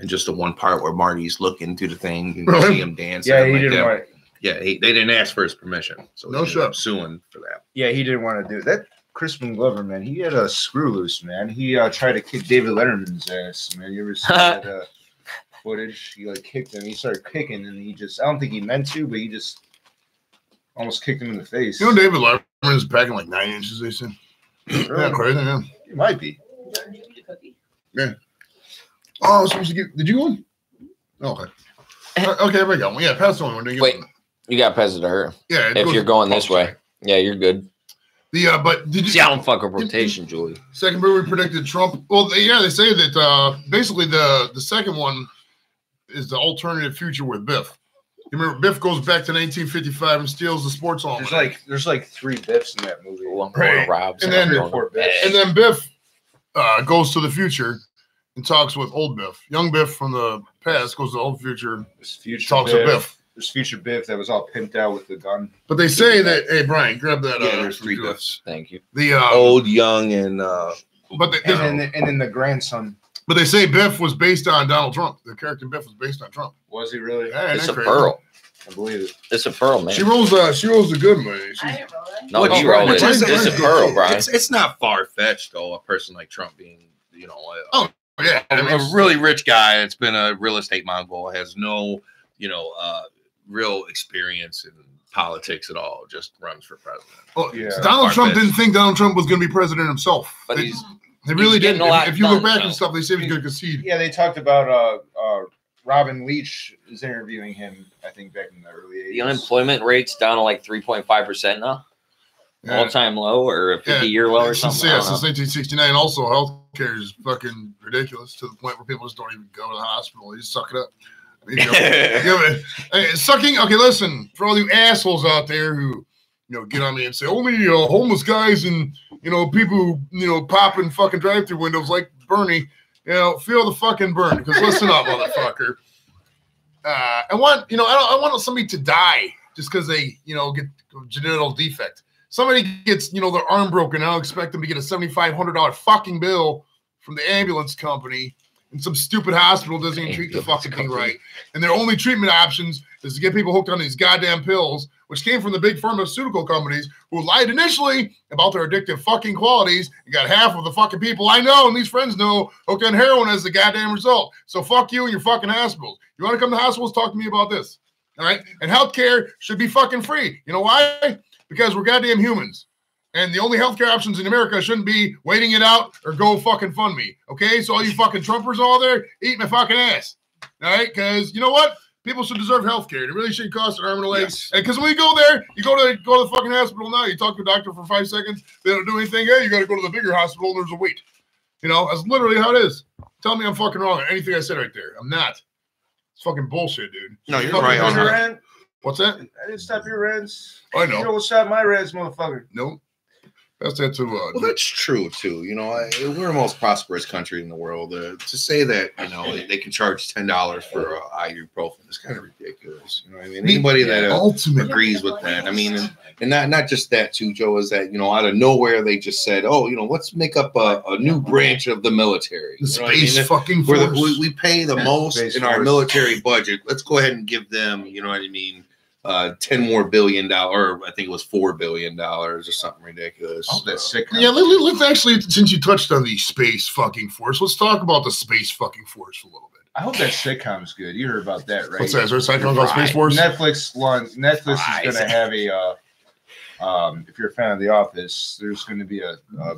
and just the one part where Marty's looking through the thing and you Really? see him dancing. Yeah, he like didn't want. Yeah, he, they didn't ask for his permission, so No he ended up suing for that. Yeah, he didn't want to do that. Crispin Glover, man, he had a screw loose, man. He uh, tried to kick David Letterman's ass, man. You ever see that *laughs* uh, footage? He like kicked him. He started kicking, and he just—I don't think he meant to, but he just almost kicked him in the face. You know, David Letterman's packing like nine inches. They said. Yeah, Really? crazy. Yeah. It might be. Jordan, did you eat a cookie? Oh, I was supposed to get. Did you go one? Oh, okay. Uh, okay, there we go. Yeah, pass the only one. Didn't Wait. one. You got to pass it to her. Yeah, If you're going this way. check. Yeah, you're good. The uh, but did you See, I don't fuck up rotation, Julie. second movie predicted Trump? Well, they, yeah, they say that uh, basically the the second one is the alternative future with Biff. You remember Biff goes back to 1955 and steals the sports almanac. There's like there's like three Biffs in that movie. One Right. Rob's And then- I'm going Poor to Biff. and then Biff uh, goes to the future and talks with old Biff. Young Biff from the past goes to the old future, There's future talks Biff. to Biff. There's future Biff that was all pimped out with the gun. But they say that hey Brian, grab that. Yeah, uh, there's three Biffs. Thank you. The uh, Old, young, and uh, but they, And then and then the grandson. but they say Biff was based on Donald Trump. The character Biff was based on Trump. Was he really? Yeah, isn't It's a crazy? pearl. I believe it. It's a pearl, man. She rolls. Uh, she rolls the good money. She, I didn't roll that. No, Which- you rolled which it. is- It's a pearl, Brian. it's it's not far fetched though. A person like Trump being, you know, a, yeah, I a, mean, a really rich guy that's been a real estate mogul has no, you know, uh, real experience in politics at all. Just runs for president. well, Yeah. Donald Trump Far-fetched. didn't think Donald Trump was going to be president himself. But they, he's they really he's didn't. a lot If, if you look back though. and stuff, they say he's going to concede. Yeah, they talked about uh uh Robin Leach is interviewing him. I think back in the early 80s. the unemployment rate's down to like 3.5% now. Yeah. All time low or a 50 Yeah. year low or since, something. yeah, since 1969. Also, healthcare is fucking ridiculous to the point where people just don't even go to the hospital. They just suck it up. You know, *laughs* yeah, hey, sucking. Okay, listen, for all you assholes out there who, you know, get on me and say only uh, homeless guys and you know people who you know popping fucking drive-through windows like Bernie. You know, feel the fucking burn. Because listen up, motherfucker. Uh, I want you know I don't I want somebody to die just because they you know get genital defect. Somebody gets you know their arm broken. I don't expect them to get a seventy five hundred dollar fucking bill from the ambulance company, and some stupid hospital doesn't even treat the fucking thing right. And their only treatment options is to get people hooked on these goddamn pills, which came from the big pharmaceutical companies who lied initially about their addictive fucking qualities. You got half of the fucking people I know and these friends know hooked on heroin as the goddamn result. So fuck you and your fucking hospitals. You want to come to hospitals? Talk to me about this. All right. And healthcare should be fucking free. You know why? Because we're goddamn humans. And the only healthcare options in America shouldn't be waiting it out or go fucking fund me. Okay. So all you fucking Trumpers all there, eat my fucking ass. All right. Because you know what? People should deserve health care. It really shouldn't cost an arm and a leg. Yes. And because when you go there, you go to go to the fucking hospital now. You talk to a doctor for five seconds. They don't do anything. Hey, you got to go to the bigger hospital. And there's a wait. You know, that's literally how it is. Tell me I'm fucking wrong on anything I said right there. I'm not. It's fucking bullshit, dude. No, you're Fucking right on bullshit. that. rent. What's that? I didn't stop your rents. I know. You know what's up my rents, motherfucker? Nope. That's that to uh, Well, that's true too. You know, I, we're the most prosperous country in the world. Uh, to say that you know they, they can charge ten dollars for uh, ibuprofen is kind of ridiculous. You know, what I mean, anybody that uh, agrees with that. I mean, and, and not not just that too, Joe. Is that you know out of nowhere they just said, oh, you know, let's make up a, a new branch of the military. The You know I space mean? fucking Where the, force. we, we pay the Yeah, most Space in our military budget. Let's go ahead and give them, you know what I mean, uh, ten more billion dollar, or I think it was four billion dollars or something ridiculous. Oh, that's sick. Yeah, let, let- let's actually, since you touched on the space fucking force, let's talk about the space fucking force for a little bit. I hope that sitcom's good. You heard about that, right? What's that? Is there a sitcom called Space Force? Netflix launch, Netflix Fries. is going to have a. Uh, um, if you're a fan of The Office, there's going to be a. Uh,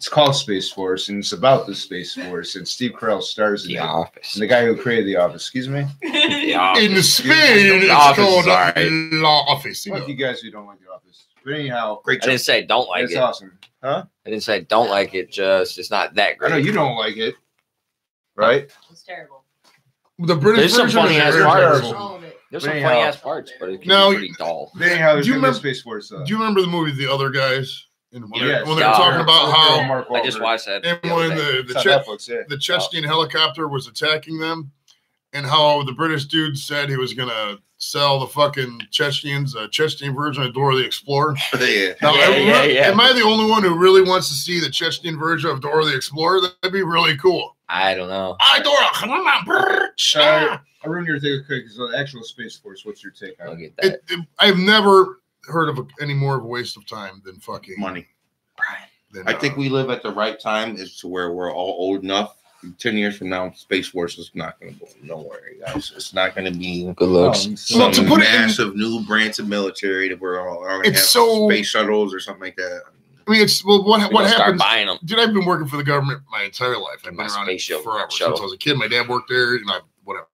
it's called Space Force, and it's about the Space *laughs* Force, and Steve Carell stars in The it. Office. And the guy who created The Office. Excuse me. *laughs* The Office. In Spain, it's Office is called alright. La Office. you Fuck know. you guys who don't like The Office. But anyhow, Great I job. didn't say don't like it's it. awesome, huh? I didn't say don't like it. Just it's not that great. I know you don't like it, right? It's terrible. The British There's some version funny ass very parts. terrible. All of it. There's But some anyhow- funny ass parts, but it can Now- be pretty dull. But anyhow, there's Do you going to be a remember- Space Force. Uh, Do you remember the movie The Other Guys? And when, Yes. they're, when they were Yeah. talking about how Mark I just Wahlberg. watched that. and the when the, the, on Che- Netflix, yeah. the Chechen helicopter was attacking them, and how the British dude said he was gonna sell the fucking Chechens a uh, Chechen version of Dora the Explorer. *laughs* yeah. Now, Yeah, am, yeah, yeah. am I the only one who really wants to see the Chechen version of Dora the Explorer? That'd be really cool. I don't know. I Dora. Come on, brr, Sorry, ah. I ruined your take. Okay, because the actual Space Force. What's your take on that. It, it- I've never heard of a, any more of a waste of time than fucking Money. than, I uh, think we live at the right time is to where we're all old enough. Ten years from now, Space Force is not going to go nowhere, guys. It's not going to be Good looks. Um, some Well, to put it in- massive new branch of military that we're all, all It's have so- space shuttles or something like that. I mean, it's well, what We what gonna start happens? buying them. Dude, I've been working for the government my entire life. I've been My around it shuttle- forever shuttle. since I was a kid. My dad worked there, and I whatever.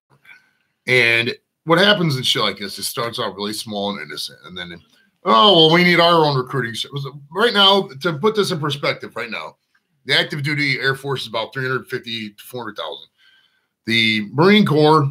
And what happens in shit like this? It starts out really small and innocent, and then oh well, we need our own recruiting. s- was- Right now, to put this in perspective, right now, the active duty Air Force is about three hundred fifty to four hundred thousand. The Marine Corps,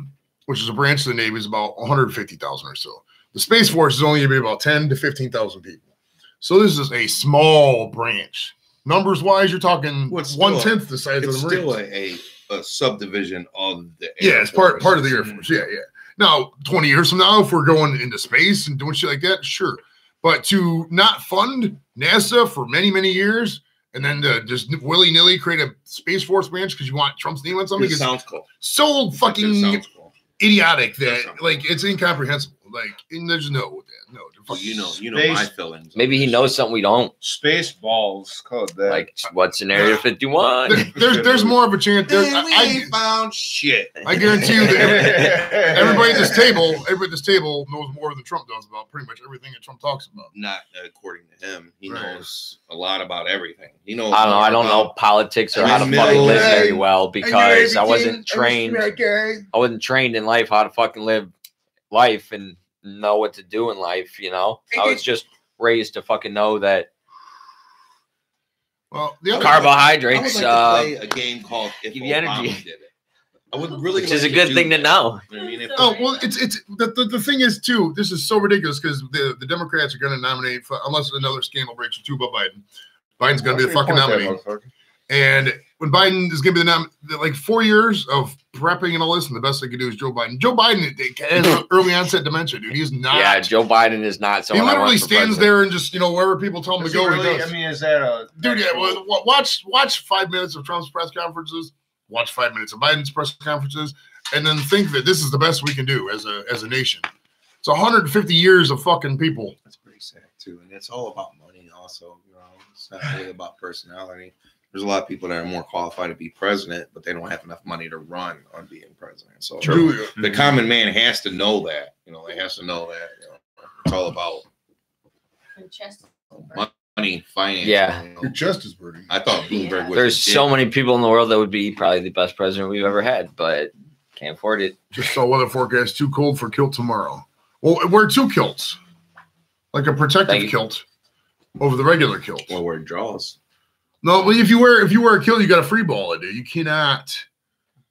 which is a branch of the Navy, is about one hundred fifty thousand or so. The Space Force is only going to be about ten to fifteen thousand people. So this is a small branch. Numbers wise, you're talking Well, a- tenth the size It's of the Marines. still a, a, a subdivision of the. yeah, Air it's part part of the Air Force. Yeah, yeah. Now, 20 years from now, if we're going into space and doing shit like that, sure. But to not fund NASA for many, many years and then to just willy nilly create a Space Force branch because you want Trump's name on something It sounds cool. so fucking cool. idiotic That that sounds- like it's incomprehensible. Like, there's no. Well, you know, you know Space- my feelings. Maybe he knows something we don't. Space balls. Call it that. Like what's in Area 51? There- there's there's more of a chance. There's, Then we I, found shit. I, I guarantee you that every- *laughs* everybody at this table, everybody at this table knows more than Trump does about pretty much everything that Trump talks about. Not according to him. He Right. knows a lot about everything. He knows. I don't know. I don't know politics or how to fucking middle. live very well because I wasn't trained. I wasn't trained in life how to fucking live life and know what to do in life. You know, I was just raised to fucking know that Well, the other I would carbohydrates, like to uh, play a game called If give you Obama energy. Did it. I would really, which is a good do thing to that. know. You know I mean, if, Oh well, it's it's the, the, the thing is too. This is so ridiculous because the, the Democrats are going to nominate for, unless another scandal breaks too about Biden. Biden's going to be the fucking nominee, and when Biden is going to be the nom, the, like four years of prepping and all this, and the best they can do is Joe Biden. Joe Biden has *laughs* early onset dementia, dude. He's not. Yeah, Joe Biden is not he someone. I want literally stands president. there and just you know wherever people tell him Does to go, he really? goes. I mean, is that a Dude, yeah, well, watch watch five minutes of Trump's press conferences, watch five minutes of Biden's press conferences, and then think that this is the best we can do as a as a nation. It's 150 years of fucking people. That's pretty sad too, and it's all about money. Also, you know, it's not really about personality. There's a lot of people that are more qualified to be president, but they don't have enough money to run on being president. So True. the mm-hmm. common man has to know that. You know, they has to know that. You know, it's all about money, finance. Yeah. you know. Your chest is burning. I thought Bloomberg was. There's so dick. many people in the world that would be probably the best president we've ever had, but can't afford it. Just saw weather forecast too cold for kilt tomorrow. Well, wear two kilts, like a protective kilt over the regular kilt. Well, where it draws. No, but if you wear if you wear a kilt, you got a free ball it. dude. You cannot.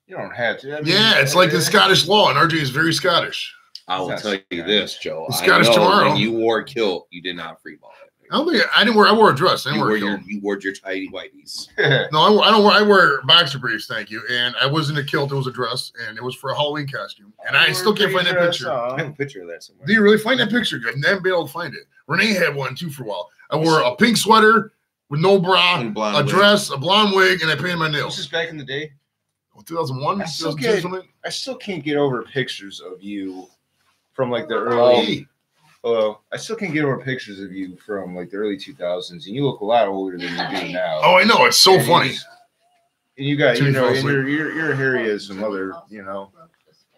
You don't have to. I mean, Yeah, it's like the Scottish law, and RJ is very Scottish. I will That's tell you this, Joe. It's I Scottish know tomorrow. When you wore a kilt, you did not free ball it. I don't think I didn't wear. I wore a dress. I didn't wore wear a your kilt. you wore your tidy whities. *laughs* No, I, I don't. Wear, I wear boxer briefs. Thank you. And I wasn't a kilt. It was a dress, and it was for a Halloween costume. And I still can't find that picture. I have a picture of that somewhere. Do you really find that picture? I haven't been able to find it. Renee had one too for a while. I wore a pink sweater with no bra, a wig. dress, a blonde wig, and I painted my nails. This is back in the day. 2001, I still 2002, get- oh. I still can't get over pictures of you from like the early. Hey, Hello. I still can't get over pictures of you from like the early 2000s, and you look a lot older than you do now. oh, I know. It's so And funny. And you got, you know, and falsely. you're you're you're hairy as some other, you know.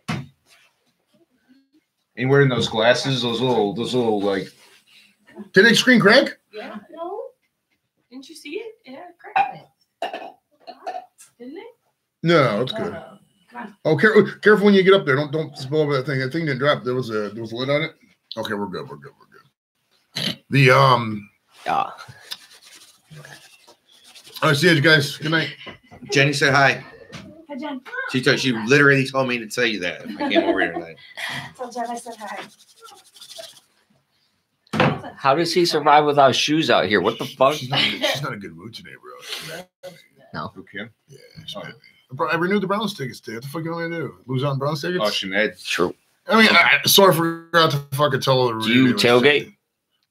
And you're wearing those glasses, those little, those little like. Did it screen crack? Yeah. No. Didn't you see it? It had a crack. Didn't it? No, it's good. Oh. Oh, careful! Careful when you get up there. Don't don't spill over that thing. That thing didn't drop. There was a there was a lid on it. Okay, we're good. We're good. We're good. The um. Yeah. All right, see you guys. Good night. Jenny said hi. Hi, Jen. She told, she literally told me to tell you that if I came over here tonight. *laughs* Tell Jen I said hi. How does he survive without shoes out here? What the fuck? She's not, she's not a good mood today, bro. No. Yeah, she's mad at me. Bro, I renewed the Browns tickets today. What the fuck you want me to do? Lose on Browns tickets? Oh, she mad. True. I mean, I, so I forgot to fucking tell her. Do you tailgate?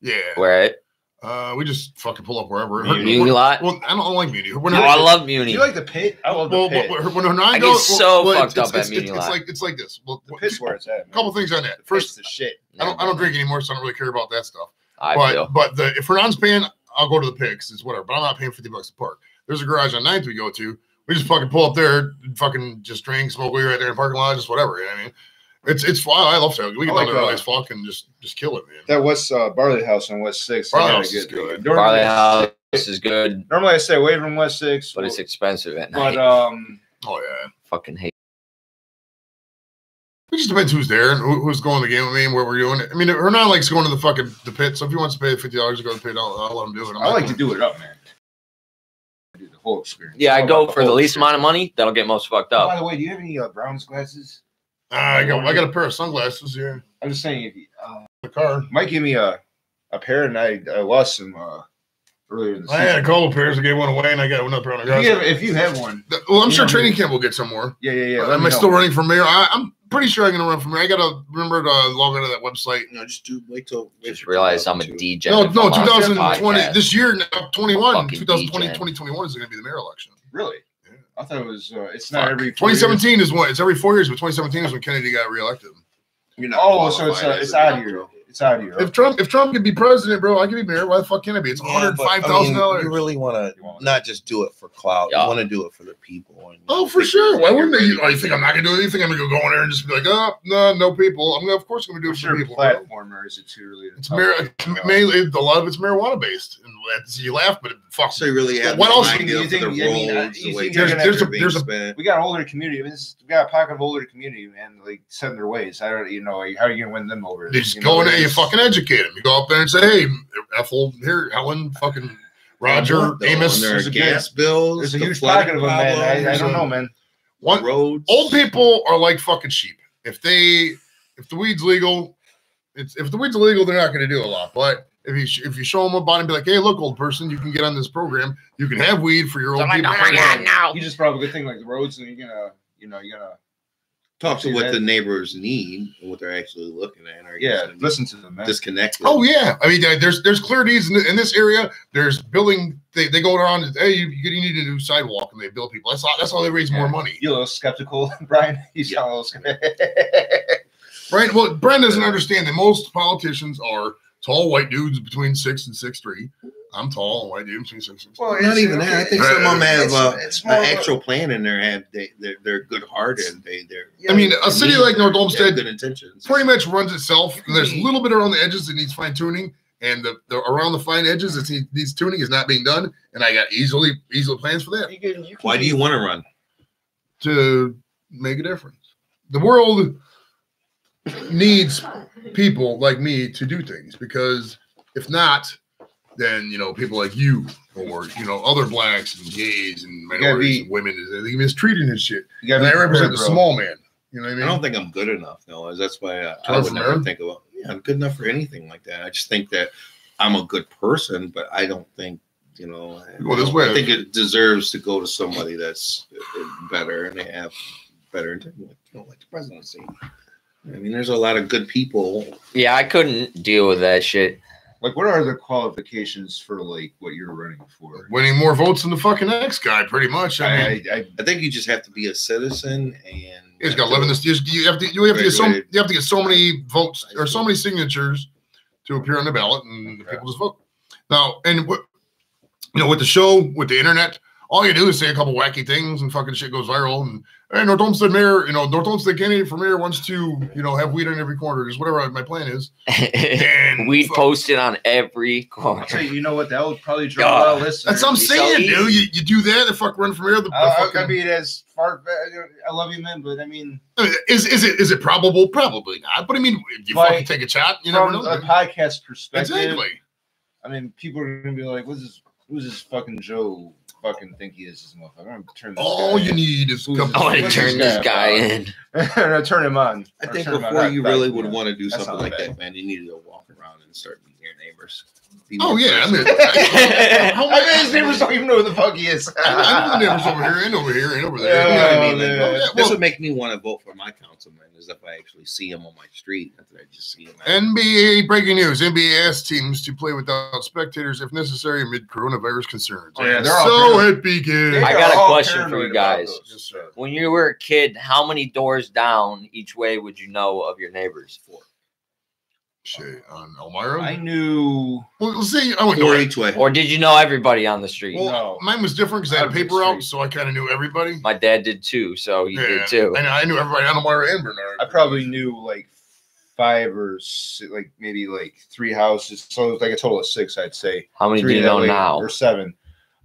Yeah. Where at? Uh, we just fucking pull up wherever. Muni lot? Well, I don't like Muni. When Oh, I love Muni. You like the pit? I love the well, pit. well, when Hernan I get goes, so well, fucked up at Muni it's, lot. like it's like this. Well, the pit's where it's at. Man. couple things on that. First, First, the shit. I don't I don't drink anymore, so I don't really care about that stuff. I but feel. but the if Hernan's paying, I'll go to the picks. It's whatever. But I'm not paying fifty bucks a park. There's a garage on 9th we go to. We just fucking pull up there, and fucking just drink, smoke weed right there in the parking lot, just whatever. You know what I mean, it's it's fun. I love tailgate. We can like, there early uh, fuck and just just kill it, man. That West uh, Barley House on West Six. they Barley got a House is good. Normally, Barley House is good, normally I say away from West Six, but it's expensive at night. but um, Oh yeah. Fucking hate. It just depends who's there and who, who's going to the game with me and where we're doing it. I mean, Hernan likes going to the fucking the pit. So if he wants to pay fifty dollars to go to the pit, I'll, I'll let him do it. I'm I like to gonna- do it up, man. I do the whole experience. Yeah, I All go about for the whole least amount of money. That'll get most fucked up. By the way, do you have any uh, Browns glasses? Ah, I got I got a pair of sunglasses here in I'm just saying, if you, uh, the car. might give me a a pair, and I I lost some uh, earlier in the I had a season. couple pairs. I gave one away, and I got another pair on the If you, have, if you have one, Well, I'm sure know, training camp will get some more. yeah, yeah, yeah. Uh, let Am me I know. still running for mayor? I, I'm pretty sure I'm gonna run for mayor. I gotta remember to log into that website. No, just do wait till wait Just realize I'm a DJ. No, no, 2020. Podcast. This year, now, 21, 2020, 2021 is gonna be the mayor election. Really? Yeah. I thought it was. Uh, it's not Fuck. every four years. 2017 is what? It's every four years, but 2017 is when Kennedy got reelected. You're not Oh, so it's uh, it's as a out of here. It's out of here. If Trump, if Trump could be president, bro, I could be mayor. Why the fuck can't I be? It's Yeah, one hundred I mean, dollars. You really want to not just do it for clout. Yeah. You want to do it for the people. And Oh, for sure. Why wouldn't they? you? Oh, you think I'm not gonna do it? You think I'm gonna go go in there and just be like, oh, no, no people? I'm gonna, of course, gonna do it for your people. bro. platform, is it too early? It's mar- mainly a lot of it's marijuana based, and that's, you laugh, but it fucks. So you really have What else- idea you for think- the I mean, uh, you the think There's, there's a, being there's a, we got an older community. I mean, this, we got a pocket of older community, man. Like setting their ways. I don't, you know, like, how are you gonna win them over? you just you go in there, you fucking educate them. You go up there and say, hey, Ethel, here, Helen, fucking *laughs* Roger, Though, Amos. and there There's a gas bills. There's a the huge flooding pocket of them, man. I, I don't know, man. One, roads. old people are like fucking sheep. If they, if the weed's legal, it's if the weed's illegal, they're not going to do a lot. But if you if you show them about it and be like, hey, look, old person, you can get on this program. You can have weed for your old people. You just brought up a good thing like the roads, and you're gonna, you know, you're gonna, talk to what that? the neighbors need and what they're actually looking at. Or yeah, listen to oh, them, man. disconnected. Oh yeah, I mean, there's there's clear needs in, in this area. There's building. They, they go around. and, Hey, you, you need a new sidewalk, and they build people. That's how that's how they raise more money. You a little skeptical, *laughs* Brian? He's a little skeptical. Right? Well, Brian doesn't understand that most politicians are tall white dudes between six and six three. I'm tall and white dude between six and six. well, Not even that. I think some of them have It's- uh, it's an more a- actual plan in their head. they? They're, they're good hearted. They they're. I mean, a city like North Olmsted good intentions. pretty much runs itself. And there's a little bit around the edges that needs fine tuning, and the, the around the fine edges that needs tuning is not being done. And I got easily easily plans for that You can, you can Why do you want to run? to make a difference. The world needs people like me to do things because if not, then you know people like you or you know other blacks and gays and minorities be- and women is mistreated and shit. You And I represent the small man. You know what I mean? I don't think I'm good enough. No, that's why I, To I would never think about. Yeah, I'm good enough for anything like that. I just think that I'm a good person, but I don't think you know. I, Go this way. I think it deserves to go to somebody that's uh, better and they have better you know, like the presidency. I mean, there's a lot of good people. Yeah, I couldn't deal with that shit. Like, what are the qualifications for like what you're running for? Winning more votes than the fucking next guy, pretty much. I mean, I, I, I think you just have to be a citizen and you just got to live in this. You, you have to. You have to get so. You have to get so many votes or so many signatures to appear on the ballot, and the people just vote. Now, and what you know, with the show, with the internet, all you do is say a couple wacky things, and fucking shit goes viral. And hey, North Olmsted mayor, you know, North Olmsted candidate for mayor wants to, you know, have weed on every corner, just whatever my plan is. *laughs* And We'd fuck- posted on every corner. I'll you, you know what? That would probably draw a lot of listeners. That's what I'm It's saying, dude. You, you do that, the fuck run from here. The, the Uh, fucking, I mean, as far I love you, man, but I mean, is is it is it probable? Probably not. But I mean, if you fucking take a shot. You never from know. a podcast perspective, Exactly. I mean, people are gonna be like, "What's this? Who's this fucking Joe fucking think he is? This motherfucker." I'm gonna turn this. All guy you in. need is Who's come- this- I want to turn this guy about? *laughs* in. no, turn him on. I think turn on. before you really would want to do That's something like bad. that, man, you need to walk around and start meeting your neighbors. Be Oh yeah, I personal. mean, how I much? mean, his neighbors don't even know who the fuck he is. I know the neighbors over here and over here and over there. Yeah, You know what I mean? Oh, Like, man. Oh, yeah. this would make me want to vote for my councilman is if I actually see him on my street, not that I just see him. NBA breaking news: NBA asks teams to play without spectators if necessary amid coronavirus concerns. Oh, yeah, they're so it begins. I got a question for you guys. Yes, sir. When you were a kid, how many doors down each way would you know of your neighbors? Four. Shit on Elmira. I knew. well, let's see. I went Four to each way. Or did you know everybody on the street? Well, No. mine was different because I had a Out of the paper out, street. so I kind of knew everybody. My dad did too, so he Yeah, did too. And I knew everybody on Elmira and Bernard. I probably knew like five or six, like maybe like three houses. So it was like a total of six, I'd say. How many do Three you that know way, now? Or seven.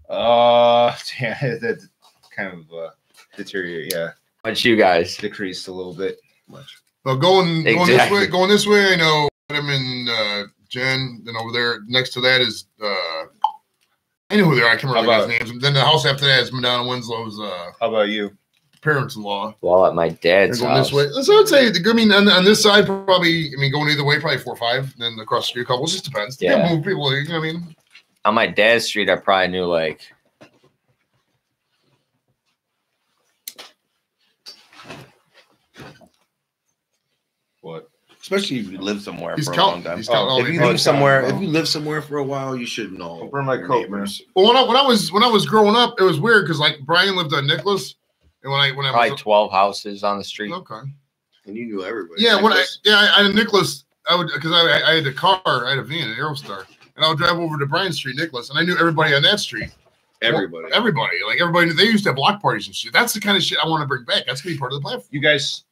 Uh, *laughs* yeah, *laughs* that kind of uh, deteriorate. Yeah, What's you guys? decreased a little bit. Much. Well, going going this Exactly. way, going this way. I know Adam and uh, Jen. Then over there, next to that is uh, I know who they are. I can't remember How his names. And then the house after that is Madonna Winslow's uh, How about you? parents-in-law. Well, at my dad's going house. this way. So I'd say, I mean, on, on this side, probably. I mean, going either way, probably four or five. Then across the street, a couple. It just depends. Yeah. Yeah, move people. You know what I mean? On my dad's street, I probably knew like What? Especially if you live somewhere He's for a long time. He's counting all oh, If you Oh, live it's somewhere, counting. if you live somewhere for a while, you should know. Burn my your coat, man. neighbors. Well, when I, when I was when I was growing up, it was weird because like Brian lived on Nicholas, and when I when I probably was twelve houses on the street. okay. And you knew everybody. Yeah, when I yeah, I, I Nicholas, I would because I, I had a car, I had a van, an Aerostar, and I would drive over to Bryan Street, Nicholas, and I knew everybody on that street. everybody. Everybody, like everybody, they used to have block parties and shit. That's the kind of shit I want to bring back. That's gonna be part of the platform. You guys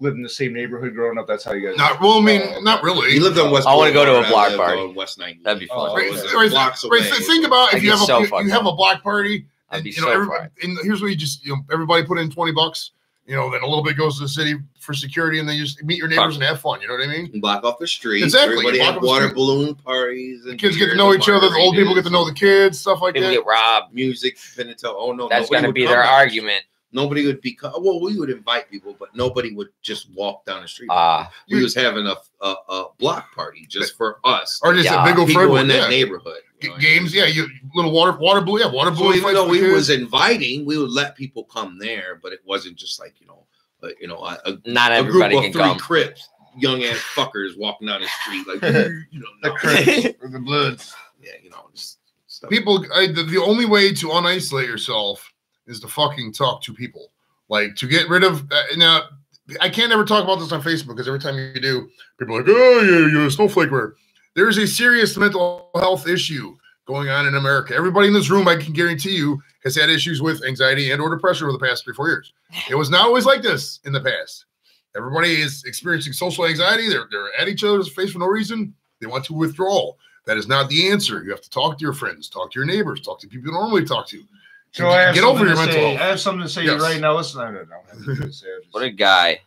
lived in the same neighborhood growing up. That's how you guys. Not well, I mean, Oh, okay. not really. You lived on West. I wanna go to a Boulevard, block lived party. West 90. That'd be oh, fun. Oh, Right, okay. Right, blocks right, away. th- think about if you have so a you, fucked you have a block party, I'd and be you know, so everybody, and here's where you just you know everybody put in twenty bucks. You know, then a little bit goes to the city for security, and then you just meet your neighbors and have fun. You know what I mean? You block off the street. Exactly, Everybody you block had water street. balloon parties. The kids get to know each other. The old people get to know the kids, stuff like People that. get robbed. Music, finito. Oh no, That's gonna be their down the argument. Street. Nobody would be. Well, we would invite people, but nobody would just walk down the street. Ah, we was having a, a a block party just for us. Or just Yeah, a big old people friend in that yeah. neighborhood. you know, games, yeah, you little water water blue, yeah, water So blue. even fights though we kids. was inviting, we would let people come there, but it wasn't just like you know, uh, you know, a, a, not a group everybody of can three come. crips, young ass fuckers walking down the street like *laughs* you know, The. Crips *laughs* or the Bloods. yeah, you know, just stuff. people I, the, the only way to unisolate yourself is to fucking talk to people. Like to get rid of uh, now i can't ever talk about this on facebook because every time you do people are like oh you, you're a snowflake where there's a serious mental health issue going on in america. Everybody in this room i can guarantee you has had issues with anxiety and or depression over the past three four years. *laughs* It was not always like this in the past. Everybody is experiencing social anxiety. They're, they're at each other's face for no reason. They want to withdraw. That is not the answer. You have to talk to your friends, talk to your neighbors, talk to people you normally talk to. So I have Get over something your mental say- health. I have something to say Yes. right now. Listen, I don't know. I have nothing to say. I just- What a guy.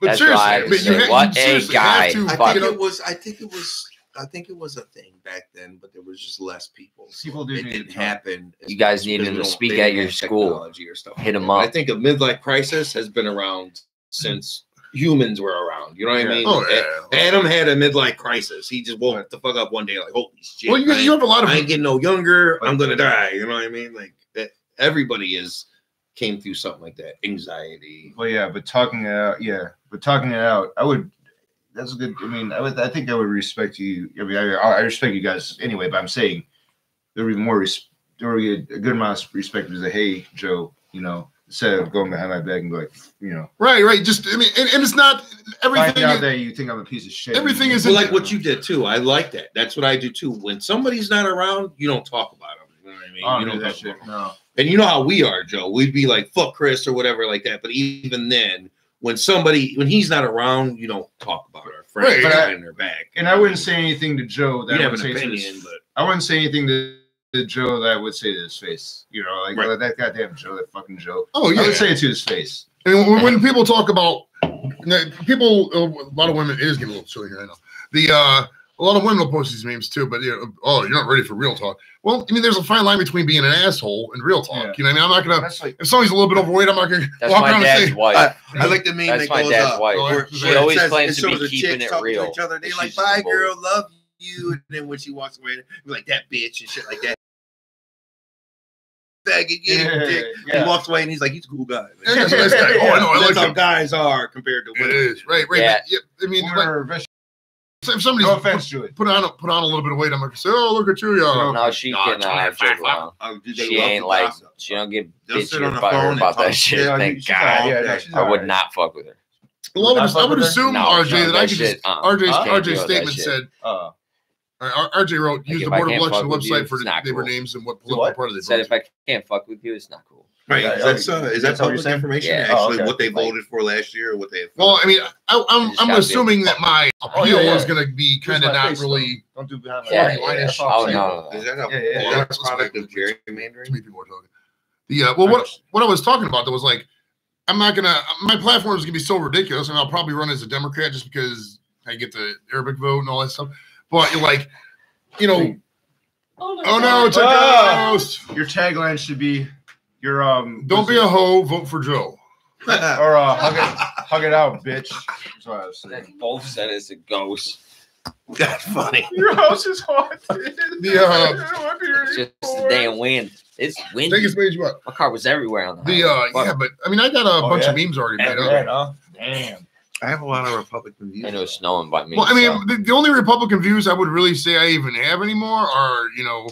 But That's seriously, what I but you say. ha- you What a seriously guy. have to, I think you know, it was. I think it was. I think it was a thing back then, but there was just less people. So People do It didn't happen. You guys much need because him we to speak at your school. or stuff. Hit like him that. up. I think a midlife crisis has been around since humans were around. You know what I mean? Oh, yeah. Oh, Adam had a midlife crisis. He just woke the fuck up one day like, holy shit. Well, you, I you have a lot of I ain't getting no younger. I'm gonna die. You know what I mean? Like that. Everybody is came through something like that. Anxiety. Well, yeah, but talking it out, yeah, but talking it out, I would. That's a good. I mean, I would. I think I would respect you. I mean, I, I respect you guys anyway. But I'm saying there would be more. Res, there would be a, a good amount of respect to say, "Hey, Joe," you know, instead of going behind my back and be like, you know, right, right. Just I mean, and, and it's not find everything. out is- that you think I'm a piece of shit. Everything is Well, like what you did too. I like that. That's what I do too. When somebody's not around, you don't talk about them. You know what I mean? I you don't do that shit. No. And you know how we are, Joe. We'd be like, fuck Chris or whatever like that. But even then, when somebody when he's not around, you don't talk about our friends Right, but I- behind their back. And I wouldn't say anything to Joe that You I have would an say to opinion, his, but I wouldn't say anything to, to Joe that I would say to his face. You know, like Right. "Oh, that goddamn Joe, that fucking Joe. oh yeah, I would say it to his face. I mean, when, when people talk about people, a lot of women it is getting a little chilly here. I know the uh, a lot of women will post these memes too. But you know, oh, you're not ready for real talk. Well, I mean, there's a fine line between being an asshole and real talk. Yeah. You know, what I mean, I'm not gonna. That's like If somebody's a little bit overweight, I'm not gonna That's walk my around and dad's say, wife. I like the meme That's that my goes dad's up. wife. where- She where always says- claims to be keeping it talking to real. Each other. They but like, bye, just girl, love you. And then when she walks away, be like that bitch and shit like that. Faggot, yeah, Yeah, dick. yeah. He walks away and he's like, he's a cool guy. "Yeah, that's a nice. *laughs* Oh, I know, I That's like how him. guys are compared to women. is right, right. Yeah. But, yeah, I mean, We're vicious. If somebody's No offense to it. put on a, put on a little bit of weight, I'm gonna say, "Oh, look at you, yeah." No, she No, can uh, 25. joke. Oh, She ain't like gossip. she don't get They'll bitchy on or the her phone about that shit. Yeah, Thank she's God. alright, yeah, she's I would alright. not fuck with her. Well, I would, I would fuck with her? assume No, RJ no, that I that could shit, just uh-uh. RJ's I RJ's statement said. Uh, Uh, RJ wrote, use the Board of can't Election fuck with you, website for it's neighbor names and what political what? party they Said if I can't fuck with you, it's not cool. Right. Yeah, That's uh, is that that's what you're public information? Yeah. Actually, Oh, okay. what they Like- voted for last year or what they Well, I mean, I, I'm I'm assuming that my Oh, appeal yeah, yeah. is going to be kind of my not face, though. really. Don't do behind my Yeah, back. yeah, line yeah. Oh short. no, is no, no. that a Yeah, yeah, yeah. product of gerrymandering? Too many people are talking. The uh, well, what what I was talking about though was like, I'm not gonna. My platform is gonna be so ridiculous, and I'll probably run as a Democrat just because I get the Arabic vote and all that stuff. But you're like, you know, oh no, it's a Ah! ghost. Your tagline should be your um. Don't be a hoe. Vote for Joe. *laughs* or uh, hug it, hug it out, bitch. That's what I was saying. They both said it's a ghost. That's funny. *laughs* Your house is haunted. The, uh, I don't want to hear It's just the damn wind. It's I windy. think it's made you up. My car was everywhere on the The uh, Fuck. yeah, but I mean, I got a Oh, bunch of yeah. memes already made Damn, up. huh? Damn. I have a lot of Republican views. I know it's snowing by me. Well, I mean, so- the, the only Republican views I would really say I even have anymore are, you know,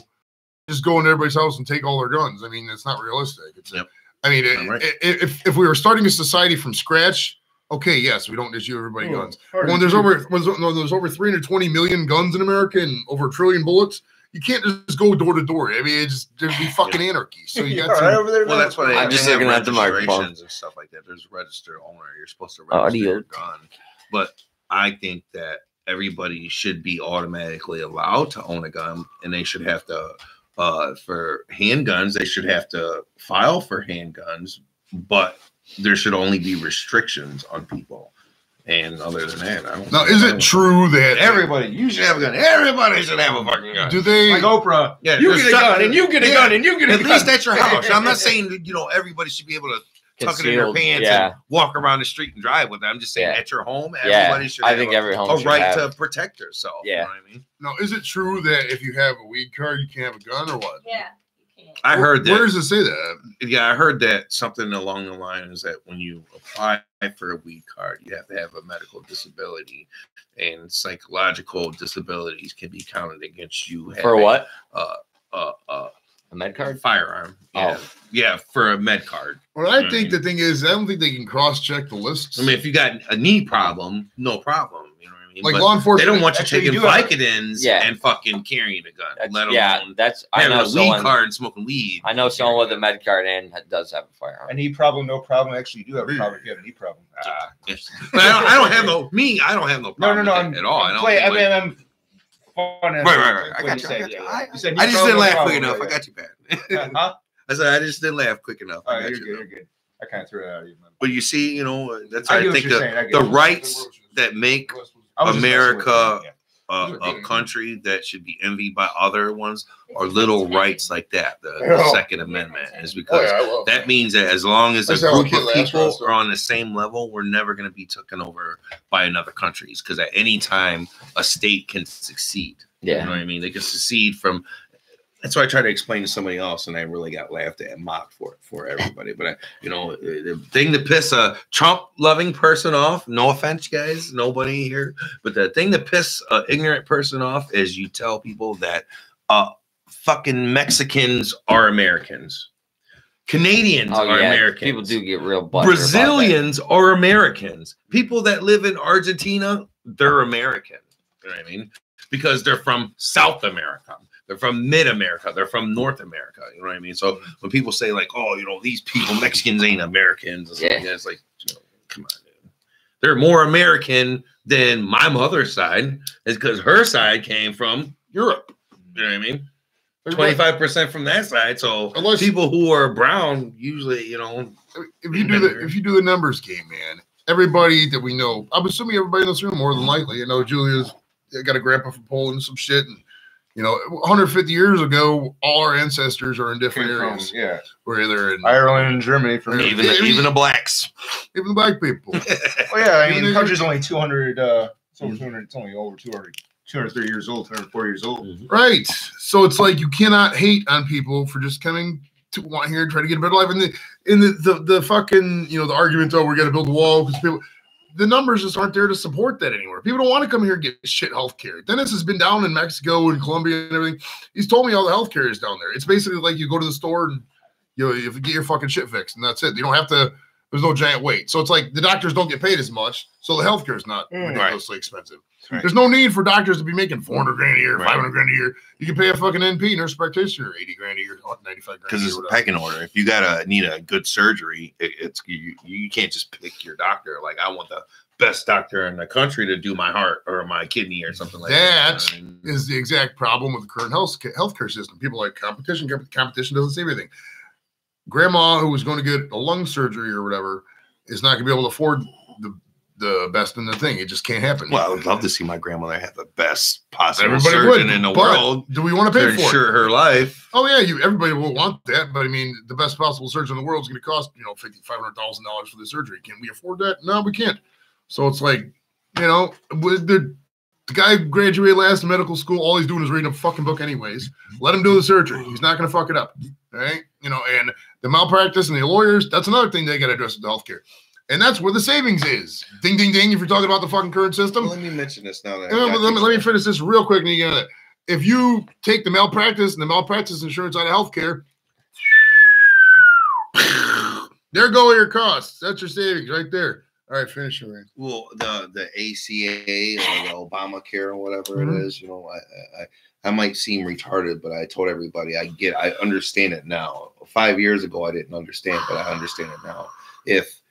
just go into everybody's house and take all their guns. I mean, it's not realistic. It's, Yep. I mean, I'm i- right. i- if if we were starting a society from scratch, okay, yes, we don't issue everybody Oh, guns. When there's over when there's, when there's over 320 million guns in America and over a trillion bullets, you can't just go door to door. I mean, it's just there'd be *laughs* fucking anarchy. So you *laughs* You got all right to. over there? Well, that's what I, I'm just they have looking at the microphone. registrations and stuff like that. There's registered owner. You're supposed to Audio. register your gun, but I think that everybody should be automatically allowed to own a gun, and they should have to. Uh, for handguns, they should have to file for handguns, but there should only be restrictions on people. And other than that, I don't. Now, is it true that Everybody, You should have a gun. Everybody should have a fucking gun. do they? like Oprah. Yeah, You there's get a some- gun, and you get a Yeah. gun, and you get a At gun. At least at your *laughs* house. I'm not saying that, you know everybody should be able to tuck it in their pants Yeah, and walk around the street and drive with it. I'm just saying Yeah. at your home, yeah. should I have think a, every home a right have. to protect herself. Yeah. You know what I mean? Now, is it true that if you have a weed card, you can't have a gun or what? Yeah, you can't. I heard Where that. does it say that? Yeah, I heard that something along the lines that when you apply for a weed card, you have to have a medical disability, and psychological disabilities can be counted against you. For what? Uh, uh, uh, A med card? firearm. Yeah, Oh. yeah, for a med card. Well, I Mhm. think the thing is, I don't think they can cross check the lists. I mean, if you got a knee problem, no problem. You know what I mean? like But law enforcement, they don't want you Actually, taking you do have- Vicodins Yeah. and fucking carrying a gun, That's, let alone yeah, that's I having know a weed card and smoking weed. I know someone with a med card and does have a firearm. A knee problem, no problem. Actually, you do have a problem if you have a knee problem. *laughs* Ah. I don't, I don't have no me. I don't have no No, problem no, no. with I'm, at all. I I'm don't. play, I think, mean, like- I'm fun. Right, right, right. I got you you, I got you. yeah, I- You said I just didn't laugh quick problem, enough. I got you, Pat. Huh? *laughs* I said I just didn't laugh quick enough. I got you're you. good. You're good. I kind of threw it out of you. man. But you see, you know, that's I I, think the, saying. I get the rights that make I was just messing with America you, yeah. A, a country that should be envied by other ones are little rights like that. The, the Second Amendment is Oh, because yeah, I that means that as long as I a a group of people are on the same level, we're never going to be taken over by another country. Because at any time, a state can succeed. You know Yeah. what I mean? They can secede from. That's why I tried to explain to somebody else, and I really got laughed at and mocked for it for everybody. But I, you know, the thing to piss a Trump-loving person off. No offense, guys, nobody here. But the thing to piss an ignorant person off is you tell people that uh, fucking Mexicans are Americans, Canadians Oh are yeah. Americans, People do get real butthurt about that. Brazilians are Americans. People that live in Argentina, they're American. You know what I mean? Because they're from South America. They're from Mid America. They're from North America. You know what I mean? So when people say like, "Oh, you know, these people Mexicans ain't Americans," and stuff like Yeah. it's like, you know, come on, dude. They're more American than my mother's side, is because her side came from Europe. You know what I mean? Twenty-five percent from that side. So Unless- people who are brown usually, you know, if you do the if you do the numbers game, man, everybody that we know, I'm assuming everybody in this room more than likely. You know, Julia's got a grandpa from Poland and some shit, and you know, 150 years ago, all our ancestors are in different Came from- areas, yeah. where they're in Ireland and Germany for even the, even the blacks. even the black people. *laughs* Oh yeah, I Even mean the country's only 200. Uh, it's over 200. It's only over 200. 230 years old. 204 years old. Right. So it's like you cannot hate on people for just coming to want here and try to get a better life. And the in the, the the fucking you know the argument oh we're gonna build a wall because people the numbers just aren't there to support that anymore. People don't want to come here and get shit health care. Dennis has been down in Mexico and Colombia and everything. He's told me all the health care is down there. It's basically like you go to the store and you know you get your fucking shit fixed and that's it. You don't have to. There's no giant wait. So it's like the doctors don't get paid as much, so the healthcare is not Mm. ridiculously expensive. Right. There's no need for doctors to be making 400 grand a year, Right. 500 grand a year. You can pay a fucking NP, nurse practitioner, 80 grand a year, 95 grand because it's a pecking order. If you gotta need a good surgery, it, it's you. You can't just pick your doctor. Like I want the best doctor in the country to do my heart or my kidney or something like that. That I mean, is the exact problem with the current health healthcare system. People like competition. Competition doesn't save anything. Grandma who was going to get a lung surgery or whatever is not going to be able to afford the best in the thing. It just can't happen. well, I would love to see my grandmother have the best possible Everybody surgeon would, in the world Do we want to to pay for it? ensure her life. Oh yeah, you everybody will want that, but I mean, the best possible surgeon in the world is going to cost you know fifty five hundred thousand dollars for the surgery. Can we afford that? No, we can't. So it's like, you know, with the the guy graduated last medical school. All he's doing is reading a fucking book, anyways. Let him do the surgery. He's not going to fuck it up, right? You know, and the malpractice and the lawyers. That's another thing they got to address with the healthcare, and that's where the savings is. Ding, ding, ding. If you're talking about the fucking current system, Let me mention this now. That let, me, let me finish this real quick and you get it. If you take the malpractice and the malpractice insurance out of healthcare, there go your costs. That's your savings right there. All right, finish it, well the the ACA or the Obamacare or whatever Mhm. it is, you know, I, I I might seem retarded, but I told everybody I get I understand it now. Five years ago I didn't understand, but I understand it now. If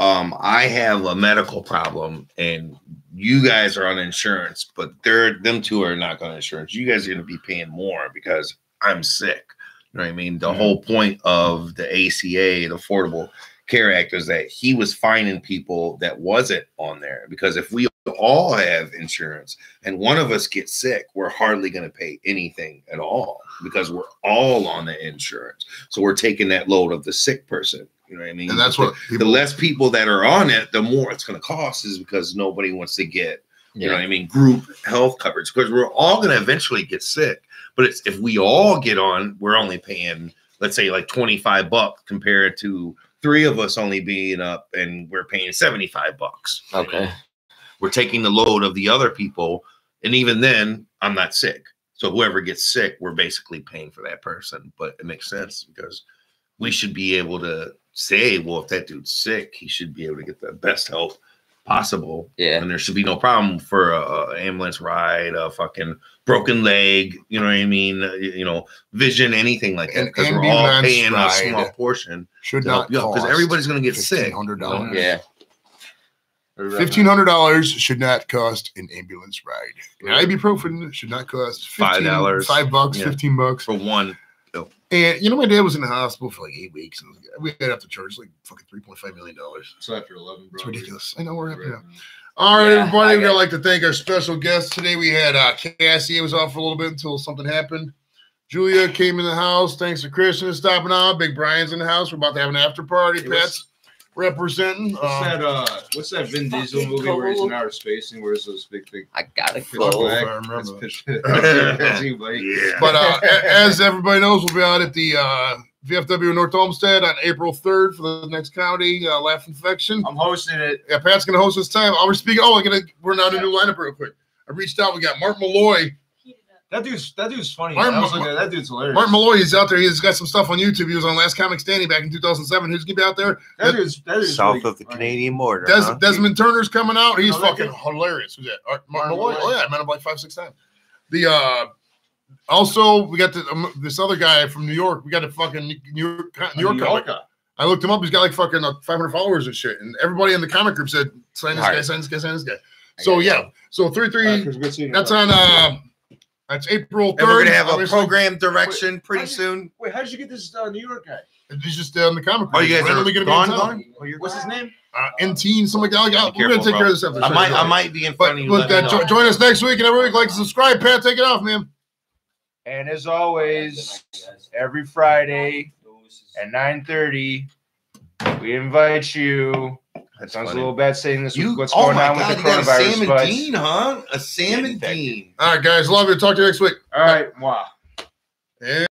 um I have a medical problem and you guys are on insurance, but they're them two are not on insurance, you guys are gonna be paying more because I'm sick. You know what I mean? The whole point of the ACA, the Affordable Care Act, is that he was finding people that wasn't on there because if we all have insurance and one of us gets sick, we're hardly going to pay anything at all because we're all on the insurance. So we're taking that load of the sick person. You know what I mean? And that's what the people, less people that are on it, the more it's going to cost, is because nobody wants to get you know what I mean, group health coverage because we're all going to eventually get sick. But it's if we all get on, we're only paying, let's say, like 25 bucks compared to three of us only being up and we're paying 75 bucks. Okay. We're taking the load of the other people. And even then, I'm not sick. So whoever gets sick, we're basically paying for that person. But it makes sense because we should be able to say, well, if that dude's sick, he should be able to get the best help possible Yeah. and there should be no problem for a, a ambulance ride, a fucking broken leg, you know what I mean? Uh, You know, vision, anything like that, An because we're all paying a small portion should not you because everybody's gonna get sick. $1,500. Yeah. Fifteen hundred dollars should not cost an ambulance ride. And ibuprofen should not cost five dollars, five bucks, Yeah. fifteen bucks. for one. And you know, my dad was in the hospital for like eight weeks. And we had to charge like fucking three point five million dollars. So after 11, bro. It's ridiculous. I know we're happy now. All right, Yeah, everybody. I We'd like to thank our special guest today. We had uh, Cassie. It was off for a little bit until something happened. Julia came in the house. Thanks to Christian for stopping on. Big Brian's in the house. We're about to have an after party. Hey, what's- Pat's representing. What's Um, that? Uh, what's that Vin Diesel movie where he's in outer space and wears those big, big I gotta pitch go. I black? remember pitch- that's pitch black. *laughs* *laughs* yeah. But uh, as everybody knows, we'll be out at the uh, VFW in North Olmsted on April 3rd for the next comedy, uh, Laugh Infection. I'm hosting it. Yeah, Pat's gonna host this time. Oh, we're speaking. Oh, we're gonna we're now a new lineup real quick. I reached out. We got Mark Malloy. That dude's that dude's funny. Martin- I was looking that dude's hilarious. Mark Malloy is out there. He's got some stuff on YouTube. He was on Last Comic Standing back in 2007. Who's gonna be out there? that dude's that dude's South really of the funny. Canadian border. Des- huh? Desmond Turner's coming out. He's know that fucking dude? hilarious. Who's that? Art- Mark Mark Malloy. Malloy. Oh yeah, I met him like five, six times. The uh, also we got the, um, this other guy from New York. We got a fucking New York, New York New comic. I looked him up. He's got like fucking uh, 500 followers and shit. And everybody in the comic group said, sign this guy, Alright. sign this guy, sign this guy. So yeah. So three three. Chris, good seeing you, That's on. uh That's April And we're gonna have a program direction pretty you- soon. Wait, how did you get this uh, New York guy? He's just uh, in the comic Oh, group. you guys Randomly are gonna be gone, in gone? Oh, you're What's his name? Uh, in teen, something like that. Be We're gonna take bro. care of this after. I might, I might be in But, front of you. but let me uh, jo- join us next week, and every week, like subscribe. Pat, take it off, man. And as always, every Friday at 9:30, we invite you. That's Sounds a little bad saying this You, with what's oh going my on God, with you the got a coronavirus, Sam and Dean, huh? A Sam and. Dean. All right, guys, love you. Talk to you next week. all right, wow. Yeah.